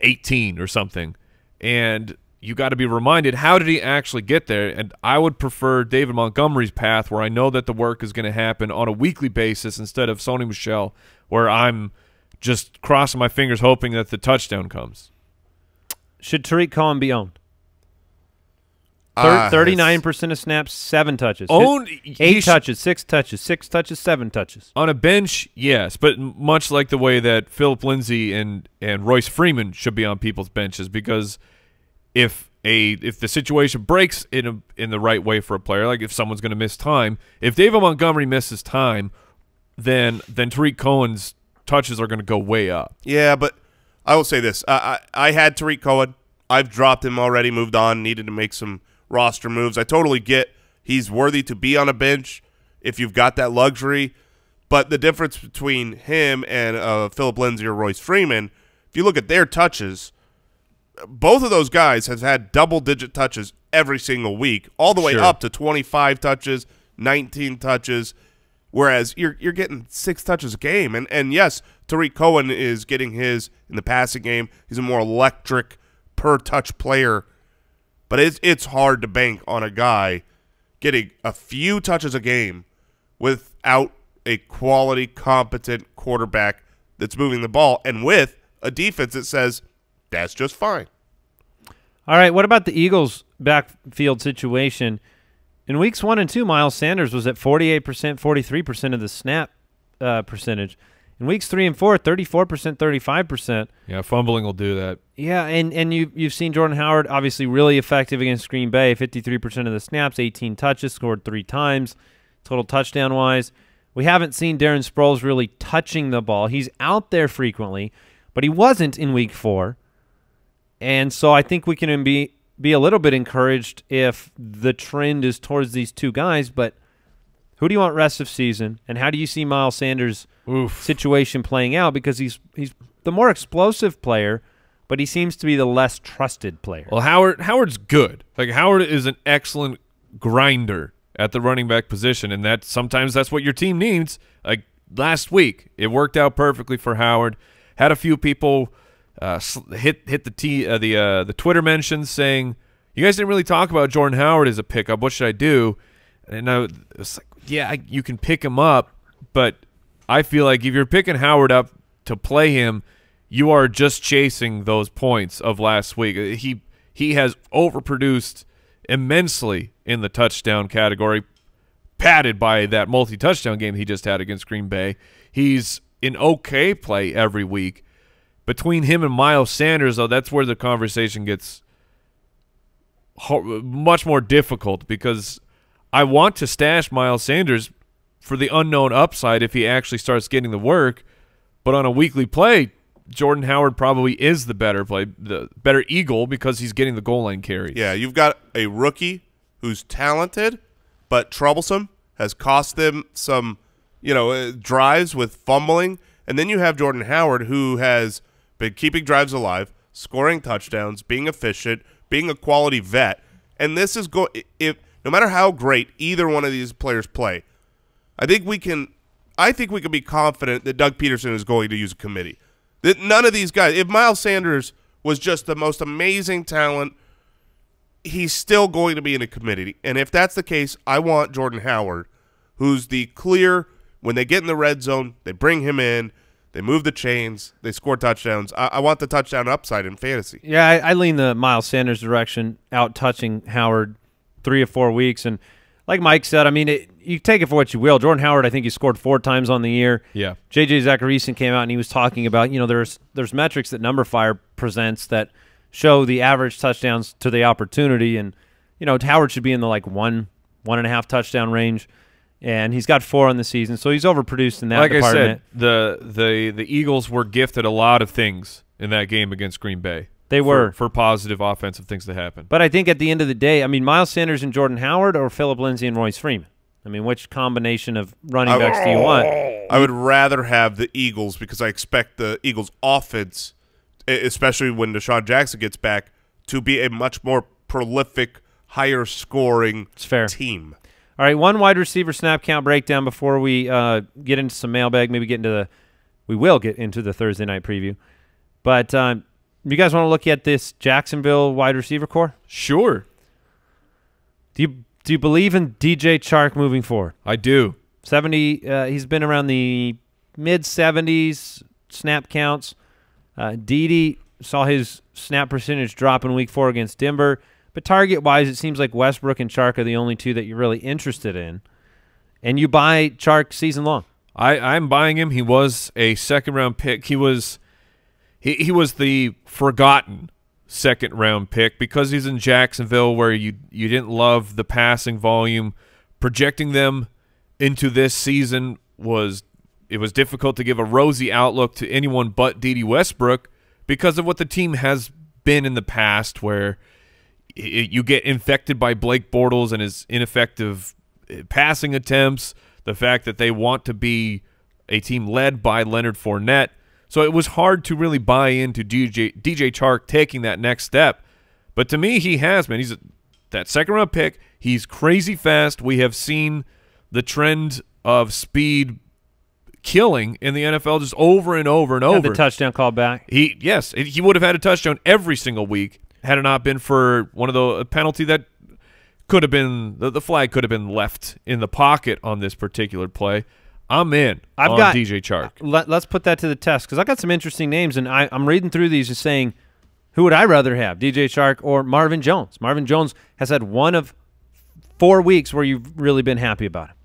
18 or something. And you got to be reminded how did he actually get there? And I would prefer David Montgomery's path where I know that the work is going to happen on a weekly basis instead of Sony Michel where I'm just crossing my fingers hoping that the touchdown comes. Should Tarik Cohen be owned? Ah, Thirty-nine percent of snaps, seven touches. Owned eight sh- touches, six touches, six touches, seven touches. on a bench, yes, but much like the way that Phillip Lindsay and and Royce Freeman should be on people's benches because if a if the situation breaks in a in the right way for a player, like if someone's going to miss time, if David Montgomery misses time, then then Tarik Cohen's touches are going to go way up. Yeah, but I will say this: I, I I had Tarik Cohen. I've dropped him already. Moved on. Needed to make some roster moves. I totally get he's worthy to be on a bench if you've got that luxury. But the difference between him and uh, Phillip Lindsay or Royce Freeman, if you look at their touches, both of those guys have had double-digit touches every single week, all the way Sure. up to 25 touches, 19 touches. Whereas you're you're getting six touches a game, and and yes, Tarik Cohen is getting his in the passing game. He's a more electric per touch player, but it's it's hard to bank on a guy getting a few touches a game without a quality, competent quarterback that's moving the ball, and with a defense that says that's just fine. All right, what about the Eagles' backfield situation? In weeks one and two, Miles Sanders was at 48%, 43% of the snap uh, percentage. In weeks three and four, 34%, 35%. Yeah, fumbling will do that. Yeah, and, and you, you've seen Jordan Howard obviously really effective against Green Bay, 53% of the snaps, 18 touches, scored three times, total touchdown wise. We haven't seen Darren Sproles really touching the ball. He's out there frequently, but he wasn't in week four. And so I think we can be be a little bit encouraged if the trend is towards these two guys. But who do you want rest of season, and how do you see Miles Sanders' Oof. situation playing out? Because he's he's the more explosive player, but he seems to be the less trusted player. Well, Howard Howard's good. Like Howard is an excellent grinder at the running back position, and that sometimes that's what your team needs. Like last week, it worked out perfectly for Howard. Had a few people uh, hit hit the t uh, the uh, the Twitter mentions saying, "You guys didn't really talk about Jordan Howard as a pickup. What should I do?" And I was like, "Yeah, you can pick him up, but I feel like if you're picking Howard up to play him." you are just chasing those points of last week. Uh, he he has overproduced immensely in the touchdown category, padded by that multi-touchdown game he just had against Green Bay. He's an okay play every week. Between him and Miles Sanders, though, that's where the conversation gets much more difficult because I want to stash Miles Sanders for the unknown upside if he actually starts getting the work. But on a weekly play, Jordan Howard probably is the better play, the better Eagle because he's getting the goal line carries. Yeah, you've got a rookie who's talented but troublesome, has cost them some, you know, uh, drives with fumbling, and then you have Jordan Howard who has been keeping drives alive, scoring touchdowns, being efficient, being a quality vet, and this is go if no matter how great either one of these players play, I think we can I think we can be confident that Doug Pederson is going to use a committee. That none of these guys, if Miles Sanders was just the most amazing talent, he's still going to be in a committee. And if that's the case, I want Jordan Howard, who's the clear when they get in the red zone, they bring him in, they move the chains, they score touchdowns. I, I want the touchdown upside in fantasy. Yeah, I, I lean the Miles Sanders direction, out touching Howard three or four weeks. And like Mike said, I mean, it, you take it for what you will. Jordan Howard, I think he scored four times on the year. Yeah. JJ Zachariason came out and he was talking about, you know, there's there's metrics that Numberfire presents that show the average touchdowns to the opportunity, and you know Howard should be in the like one one and a half touchdown range. and he's got four on the season, so he's overproduced in that like department. I said, the the the Eagles were gifted a lot of things in that game against Green Bay. They for- were. for positive offensive things to happen. But I think at the end of the day, I mean, Miles Sanders and Jordan Howard or Phillip Lindsay and Royce Freeman. I mean, which combination of running I- backs do you want? I would rather have the Eagles because I expect the Eagles offense, especially when DeSean Jackson gets back, to be a much more prolific, higher scoring It's fair. team. All right, one wide receiver snap count breakdown before we uh, get into some mailbag. Maybe get into the, we will get into the Thursday night preview. But um, you guys want to look at this Jacksonville wide receiver corps? Sure, Do you do you believe in DJ Chark moving forward? I do. Seventy. Uh, he's been around the mid seventies snap counts. Uh, Dede saw his snap percentage drop in Week Four against Denver, but target wise, it seems like Westbrook and Chark are the only two that you're really interested in. And you buy Chark season long. I I'm buying him. He was a second round pick. He was he he was the forgotten second round pick because he's in Jacksonville where you you didn't love the passing volume. Projecting them into this season was it was difficult to give a rosy outlook to anyone but Dede Westbrook because of what the team has been in the past where i- you get infected by Blake Bortles and his ineffective uh, passing attempts, the fact that they want to be a team led by Leonard Fournette. So it was hard to really buy into DJ DJ Chark taking that next step. But to me, he has been. He's a, that second round pick. He's crazy fast. We have seen the trend of speed killing in the NFL just over and over and Had over. the touchdown call back. He yes, he would have had a touchdown every single week had it not been for one of the penalty that could have been the, the flag could have been left in the pocket on this particular play. I'm in I've got- DJ Chark. Uh, let, us put that to the test because I got some interesting names, and I, I'm reading through these and saying, who would I rather have, DJ Chark or Marvin Jones? Marvin Jones has had one of four weeks where you've really been happy about him.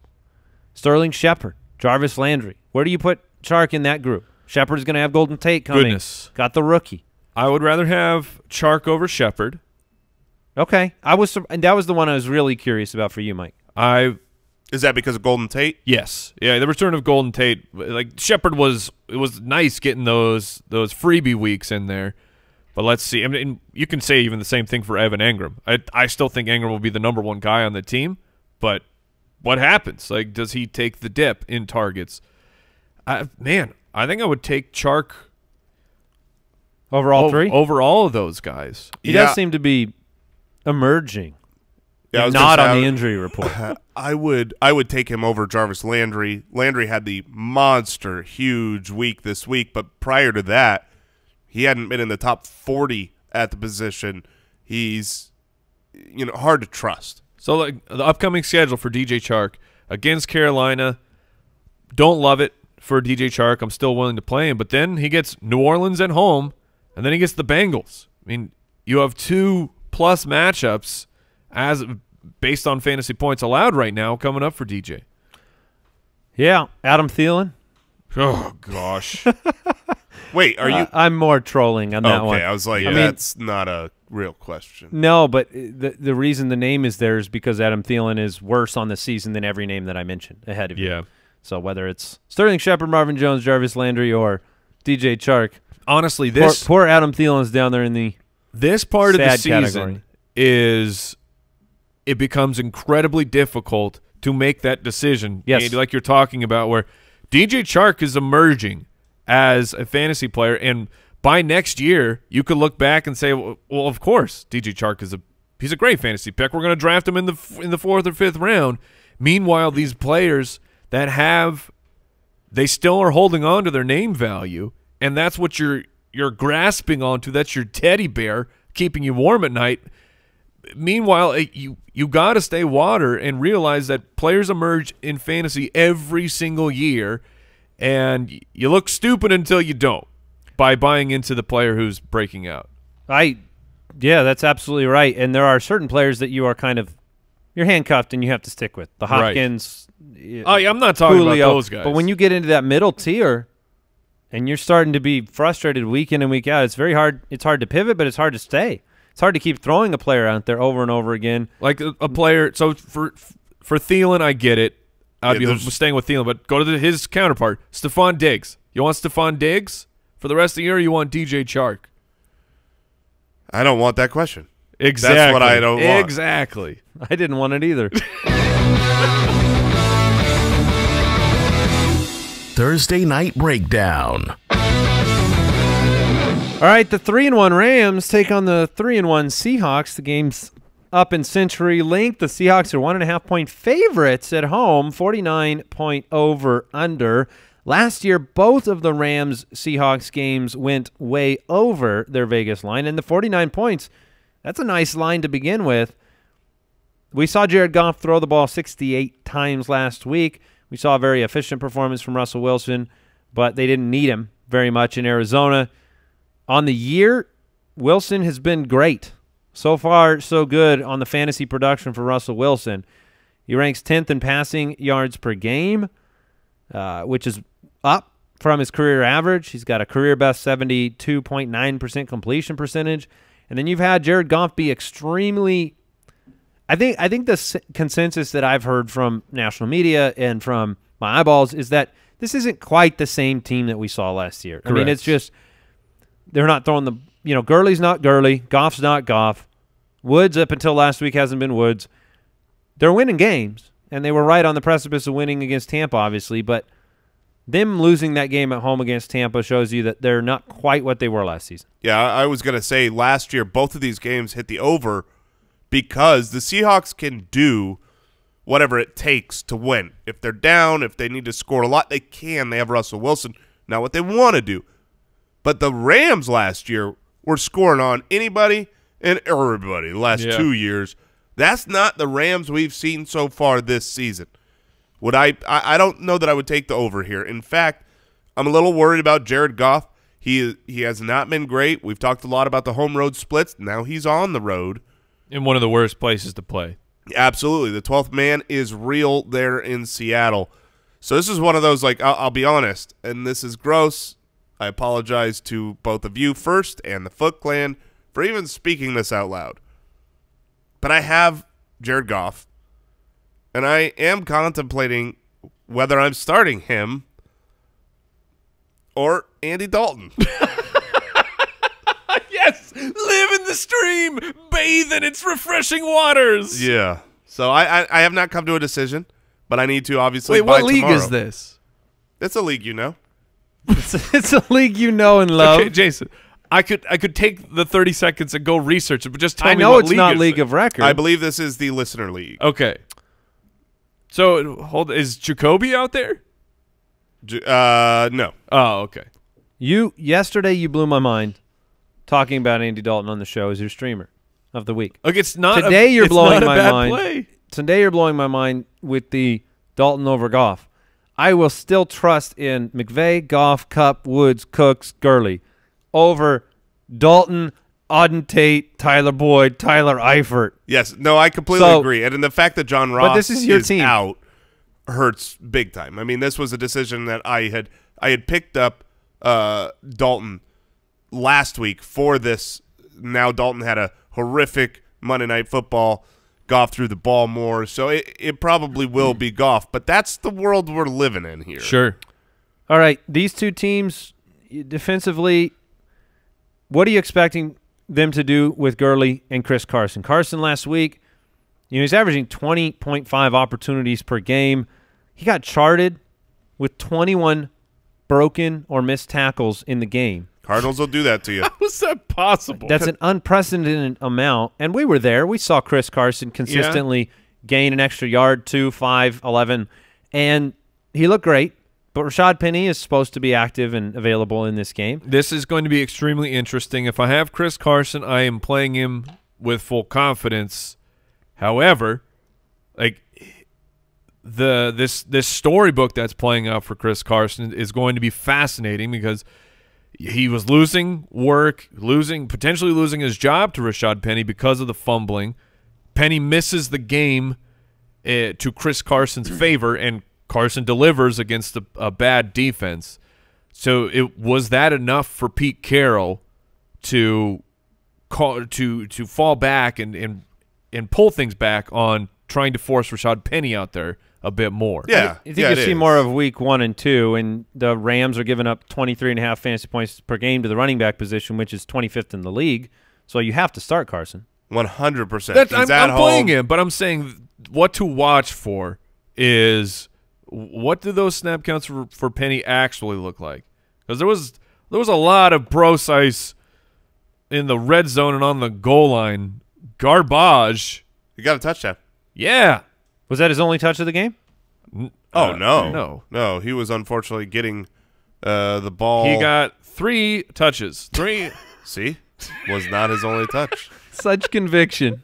Sterling Shepard, Jarvis Landry. Where do you put Chark in that group? Shepard is going to have Golden Tate coming. Goodness. Got the rookie. I would rather have Chark over Shepard. Okay, I was, and that was the one I was really curious about for you, Mike. I Is that because of Golden Tate? yes, yeah, the return of Golden Tate. Like Shepard was, it was nice getting those those freebie weeks in there. But let's see. I mean, you can say even the same thing for Evan Engram. I I still think Engram will be the number one guy on the team. But what happens? Like, does he take the dip in targets? I, man, I think I would take Chark Over all o- three, over all of those guys. he Yeah. does seem to be emerging. Yeah, not on the injury report. I would I would take him over Jarvis Landry. Landry had the monster huge week this week, but prior to that, he hadn't been in the top 40 at the position. He's you know hard to trust. So like the upcoming schedule for DJ Chark against Carolina, don't love it for DJ Chark. I'm still willing to play him, but then he gets New Orleans at home, and then he gets the Bengals. I mean, you have two plus matchups as based on fantasy points allowed right now coming up for DJ. yeah, Adam Thielen. Oh gosh, Wait, are you Uh, I'm more trolling on that okay? one. I was like, I mean- that's not a real question. No, but uh, the the reason the name is there is because Adam Thielen is worse on the season than every name that I mentioned ahead of you. yeah. So whether it's Sterling Shepard, Marvin Jones, Jarvis Landry, or DJ Chark, Honestly, this poor Adam Thielen's down there in the. this part of the season category. is it becomes incredibly difficult to make that decision. Yes. Andy, like you're talking about, where DJ Chark is emerging as a fantasy player, and by next year you could look back and say, well, well of course, DJ Chark is a he's a great fantasy pick. We're going to draft him in the in the fourth or fifth round. Meanwhile, these players that have they still are holding on to their name value, and that's what you're you're grasping onto. That's your teddy bear keeping you warm at night. Meanwhile, you you got to stay water and realize that players emerge in fantasy every single year, and you look stupid until you don't by buying into the player who's breaking out. I, yeah, that's absolutely right. And there are certain players that you are kind of you're handcuffed and you have to stick with the Right. Hopkins. Oh, yeah, I'm not talking Julio. about those guys. But when you get into that middle tier, and you're starting to be frustrated week in and week out, it's very hard. It's hard to pivot, but it's hard to stay. It's hard to keep throwing a player out there over and over again. like a, a player. So for for Thielen, I get it. I'd Yeah, be staying with Thielen, but go to the, his counterpart, Stefon Diggs. You want Stefon Diggs for the rest of the year? or You want DJ Chark? I don't want that question. Exactly. what I don't want. Exactly. I didn't want it either. Thursday Night Breakdown. All right, the three and one Rams take on the three and one Seahawks. The game's up in Century Link. The Seahawks are one and a half point favorites at home, 49 point over under. Last year, both of the Rams Seahawks games went way over their Vegas line, and the 49 points, that's a nice line to begin with. We saw Jared Goff throw the ball 68 times last week. We saw a very efficient performance from Russell Wilson, but they didn't need him very much in Arizona. On the year, Wilson has been great. So far, so good on the fantasy production for Russell Wilson. He ranks 10th in passing yards per game, uh, which is up from his career average. He's got a career best 72.9% completion percentage. And then you've had Jared Goff be extremely I think I think the consensus that I've heard from national media and from my eyeballs is that this isn't quite the same team that we saw last year. I mean, it's just they're not throwing the you know Gurley's not Gurley, Goff's not Goff, Woods up until last week hasn't been Woods. They're winning games, and they were right on the precipice of winning against Tampa, obviously, but them losing that game at home against Tampa shows you that they're not quite what they were last season. Yeah, I was going to say last year both of these games hit the over because the Seahawks can do whatever it takes to win. If they're down, if they need to score a lot, they can. They have Russell Wilson. Not what they want to do. But the Rams last year were scoring on anybody and everybody the last Yeah. two years. That's not the Rams we've seen so far this season. Would I, I? I don't know that I would take the over here. In fact, I'm a little worried about Jared Goff. He he has not been great. We've talked a lot about the home road splits. Now he's on the road. In one of the worst places to play. Absolutely, the twelfth man is real there in Seattle. So this is one of those like I'll, I'll be honest, and this is gross. I apologize to both of you first and the Foot Clan for even speaking this out loud. But I have Jared Goff, and I am contemplating whether I'm starting him or Andy Dalton. Yes, live in the stream, bathe in its refreshing waters. yeah. So I, I I have not come to a decision, but I need to obviously. Wait, what league tomorrow. is this? It's a league, you know. It's, it's a league you know and love. Okay, Jason. I could I could take the thirty seconds and go research it, but just tell I me know what it's league not League it. of Record. I believe this is the listener league. Okay. So hold is Jacoby out there? Uh, no. Oh, okay. You yesterday you blew my mind talking about Andy Dalton on the show as your streamer of the week. Look, it's not Today a, you're it's blowing not a my bad mind. Play. Today you're blowing my mind with the Dalton over Goff. I will still trust in McVay, Goff, Kupp, Woods, Cooks, Gurley over Dalton, Auden Tate, Tyler Boyd, Tyler Eifert. Yes. No, I completely So- agree. And in the fact that John Ross this is your team. out hurts big time. I mean, this was a decision that I had I had picked up uh, Dalton last week for this. Now Dalton had a horrific Monday Night Football. Goff threw the ball more, so it, it probably will be Goff. But that's the world we're living in here. Sure. All right, these two teams defensively, what are you expecting them to do with Gurley and Chris Carson? Carson last week, you know, he's averaging 20.5 opportunities per game. He got charted with 21 broken or missed tackles in the game. Cardinals will do that to you. How is that possible? That's an unprecedented amount. And we were there. We saw Chris Carson consistently gain an extra yard, two, five, 11, and he looked great. But Rashaad Penny is supposed to be active and available in this game. This is going to be extremely interesting. If I have Chris Carson, I am playing him with full confidence. However, like the this this storybook that's playing out for Chris Carson is going to be fascinating because he was losing work, losing potentially losing his job to Rashaad Penny because of the fumbling. Penny misses the game uh, to Chris Carson's favor, and Carson delivers against a, a bad defense. So it was that enough for Pete Carroll to call to to fall back and and and pull things back on trying to force Rashaad Penny out there a bit more. Yeah, I think yeah, you see is. more of week one and two, and the Rams are giving up 23 and a half fantasy points per game to the running back position, which is 25th in the league. So you have to start Carson. One hundred percent. That, I'm, I'm playing him, but I'm saying what to watch for is what do those snap counts for, for Penny actually look like? Because there was there was a lot of bro size in the red zone and on the goal line. Garbage. You got a touchdown. Yeah. Was that his only touch of the game? Oh Uh, no, no. no. He was unfortunately getting uh, the ball. He got three touches. Three. see, was not his only touch. Such conviction.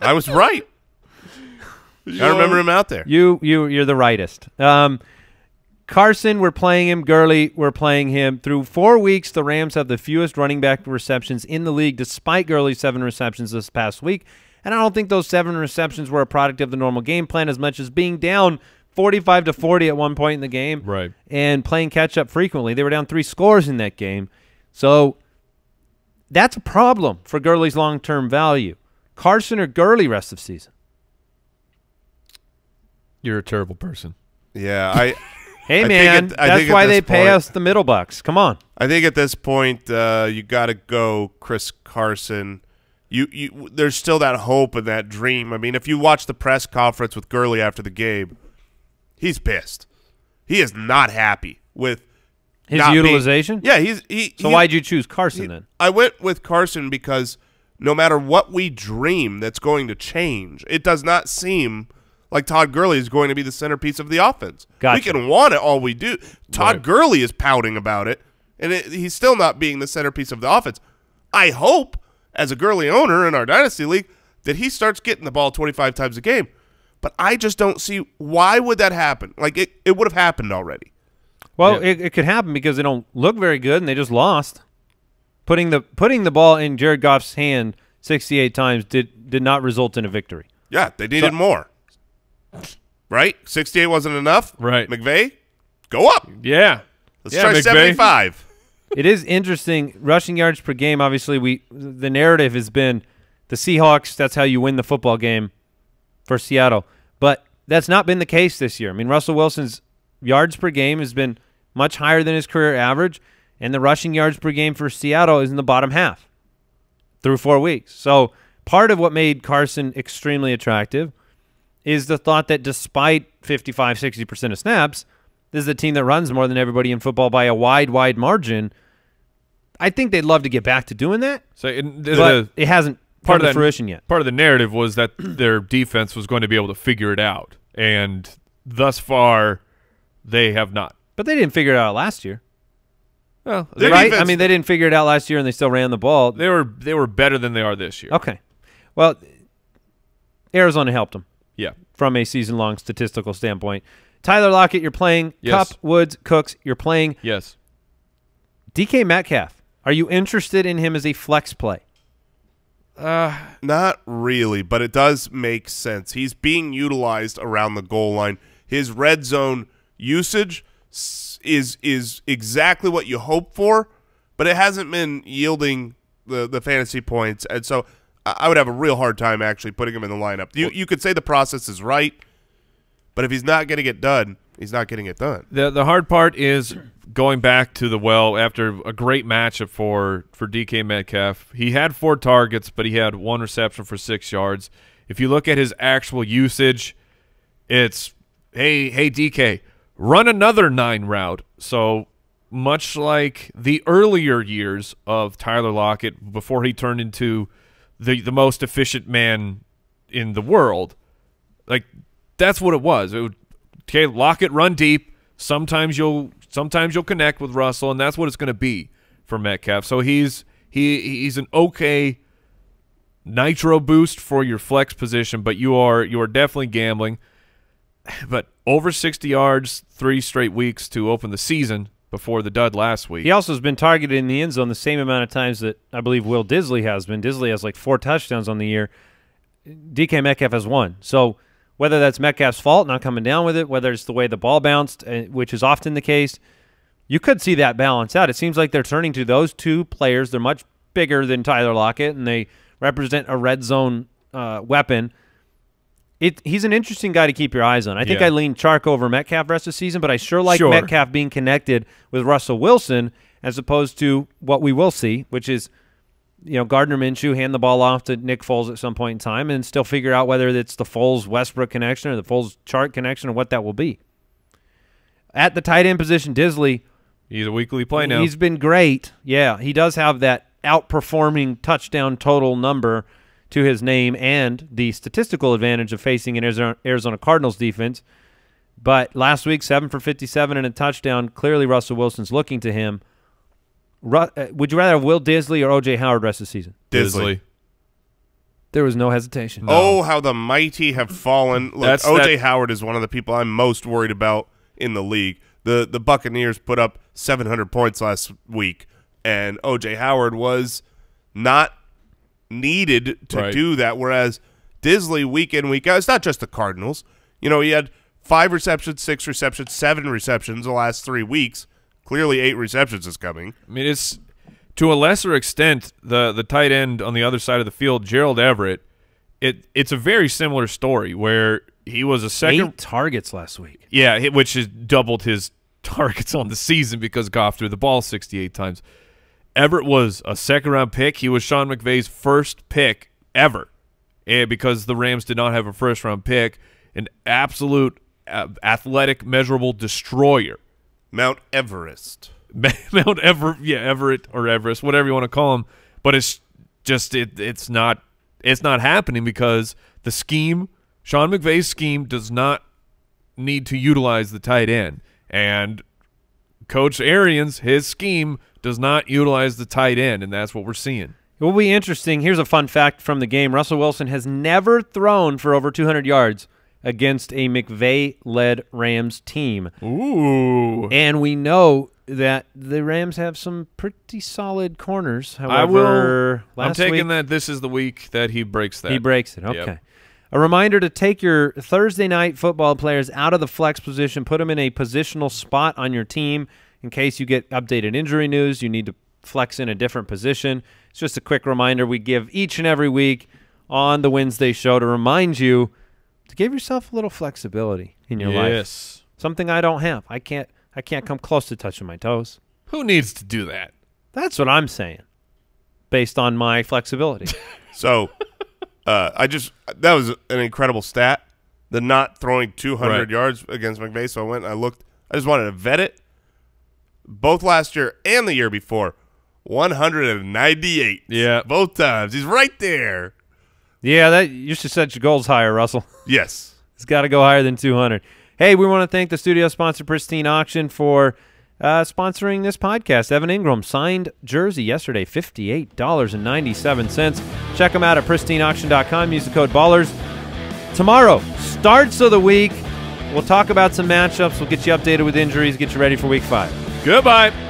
I was right. I remember him out there. You you you're the rightest. Um, Carson, we're playing him. Gurley, we're playing him. Through four weeks, the Rams have the fewest running back receptions in the league, despite Gurley's seven receptions this past week. And I don't think those seven receptions were a product of the normal game plan as much as being down 45 to 40 at one point in the game Right. and playing catch up frequently. They were down three scores in that game. So that's a problem for Gurley's long term value. Carson or Gurley rest of season? You're a terrible person. Yeah, I. Hey I think man, at- I that's think why this they pay point- us the middle bucks. Come on. I think at this point, uh, you got to go Chris Carson. You, you, there's still that hope and that dream. I mean, if you watch the press conference with Gurley after the game, he's pissed. He is not happy with His not being- utilization? yeah, he's he. So he- why'd you choose Carson then? I went with Carson because no matter what we dream that's going to change, it does not seem like Todd Gurley is going to be the centerpiece of the offense. Gotcha. We can want it all we do. Todd Right. Gurley is pouting about it, and it, he's still not being the centerpiece of the offense. I hope, as a Gurley owner in our dynasty league, that he starts getting the ball 25 times a game. But I just don't see why would that happen. Like it, it would have happened already. Well, Yeah. it, it could happen because they don't look very good and they just lost. Putting the putting the ball in Jared Goff's hand 68 times did did not result in a victory. Yeah, they needed more. Right? 68 wasn't enough. Right. McVay, go up. Yeah. Let's Yeah, try McVay. 75. It is interesting rushing yards per game obviously we the narrative has been the Seahawks that's how you win the football game for Seattle. But that's not been the case this year. I mean Russell Wilson's yards per game has been much higher than his career average and the rushing yards per game for Seattle is in the bottom half through 4 weeks. So part of what made Carson extremely attractive is the thought that despite 55 60% of snaps this is a team that runs more than everybody in football by a wide, wide margin. I think they'd love to get back to doing that, So in, the, it hasn't part of to that fruition yet. Part of the narrative was that their defense was going to be able to figure it out, and thus far, they have not. But they didn't figure it out last year, Well, Their right? defense- I mean, they didn't figure it out last year, and they still ran the ball. they were they were better than they are this year. Okay, well, Arizona helped them Yeah. from a season-long statistical standpoint. Tyler Lockett, you're playing. Yes. Kupp, Woods, Cooks, you're playing. Yes. DK Metcalf, are you interested in him as a flex play? Uh, not really, but it does make sense. He's being utilized around the goal line. His red zone usage is is exactly what you hope for, but it hasn't been yielding the the fantasy points, and so I I would have a real hard time actually putting him in the lineup. You you could say the process is right, but if he's not getting it done, he's not getting it done. The the hard part is going back to the well after a great matchup for for DK Metcalf. He had four targets, but he had one reception for six yards. If you look at his actual usage, it's hey hey DK, run another nine route. So much like the earlier years of Tyler Lockett before he turned into the the most efficient man in the world, like that's what it was. It would, okay, Lockett run deep. Sometimes you'll sometimes you'll connect with Russell, and that's what it's going to be for Metcalf. So he's he he's an okay nitro boost for your flex position, but you are you are definitely gambling. But over sixty yards, three straight weeks to open the season before the dud last week. He also has been targeted in the end zone the same amount of times that I believe Will Dissly has been. Disley has like four touchdowns on the year. DK Metcalf has one. So whether that's Metcalf's fault, not coming down with it, whether it's the way the ball bounced, uh, which is often the case, you could see that balance out. It seems like they're turning to those two players. They're much bigger than Tyler Lockett, and they represent a red zone uh, weapon. It, he's an interesting guy to keep your eyes on. I think Yeah. I lean Chark over Metcalf rest of the season, but I sure like Sure. Metcalf being connected with Russell Wilson as opposed to what we will see, which is you know Gardner Minshew hand the ball off to Nick Foles at some point in time and still figure out whether it's the Foles Westbrook connection or the Foles Chark connection or what that will be. At the tight end position, Dissly, He's a weekly play now. He's been great. Yeah, he does have that outperforming touchdown total number to his name and the statistical advantage of facing an Arizona, Arizona Cardinals defense. But last week, seven for 57 and a touchdown. Clearly, Russell Wilson's looking to him. Ru- uh, would you rather have Will Dissly or O.J. Howard rest of the season? Dissly. There was no hesitation. Oh, how the mighty have fallen! Look, That's OJ that- Howard is one of the people I'm most worried about in the league. the The Buccaneers put up 700 points last week, and OJ Howard was not needed to Right. do that. Whereas Dissly, week in week out, it's not just the Cardinals. You know, he had five receptions, six receptions, seven receptions the last three weeks. Clearly, eight receptions is coming. I mean, it's to a lesser extent the the tight end on the other side of the field, Gerald Everett. It it's a very similar story where he was a second, Eight targets last week. yeah, which has doubled his targets on the season because Goff threw the ball 68 times. Everett was a second round pick. He was Sean McVay's first pick ever, and because the Rams did not have a first round pick, an absolute uh, athletic, measurable destroyer. Mount Everest. Mount Ever, yeah, Everett or Everest, whatever you want to call him. But it's just it, it's not it's not happening because the scheme, Sean McVay's scheme, does not need to utilize the tight end, and Coach Arians, his scheme does not utilize the tight end, and that's what we're seeing. It will be interesting. Here's a fun fact from the game. Russell Wilson has never thrown for over 200 yards against a McVay-led Rams team. Ooh, And we know that the Rams have some pretty solid corners. However, I will. I'm taking week, that this is the week that he breaks that. He breaks it. Yep. Okay. A reminder to take your Thursday night football players out of the flex position, put them in a positional spot on your team in case you get updated injury news. You need to flex in a different position. It's just a quick reminder we give each and every week on the Wednesday show to remind you to give yourself a little flexibility in your life. yes. Something I don't have. I can't I can't come close to touching my toes. Who needs to do that? That's what I'm saying. Based on my flexibility. So, uh, I just that was an incredible stat. The not throwing 200 Right. yards against McVay. So I went and I looked. I just wanted to vet it. Both last year and the year before, 198. Yeah. both times. He's right there. Yeah, that you should set your goals higher, Russell. Yes. It's got to go higher than 200. Hey, we want to thank the studio sponsor, Pristine Auction, for uh, sponsoring this podcast. Evan Engram signed jersey yesterday, $58.97. Check them out at pristineauction.com. Use the code BALLERS. Tomorrow, starts of the week. We'll talk about some matchups. We'll get you updated with injuries, get you ready for week five. Goodbye.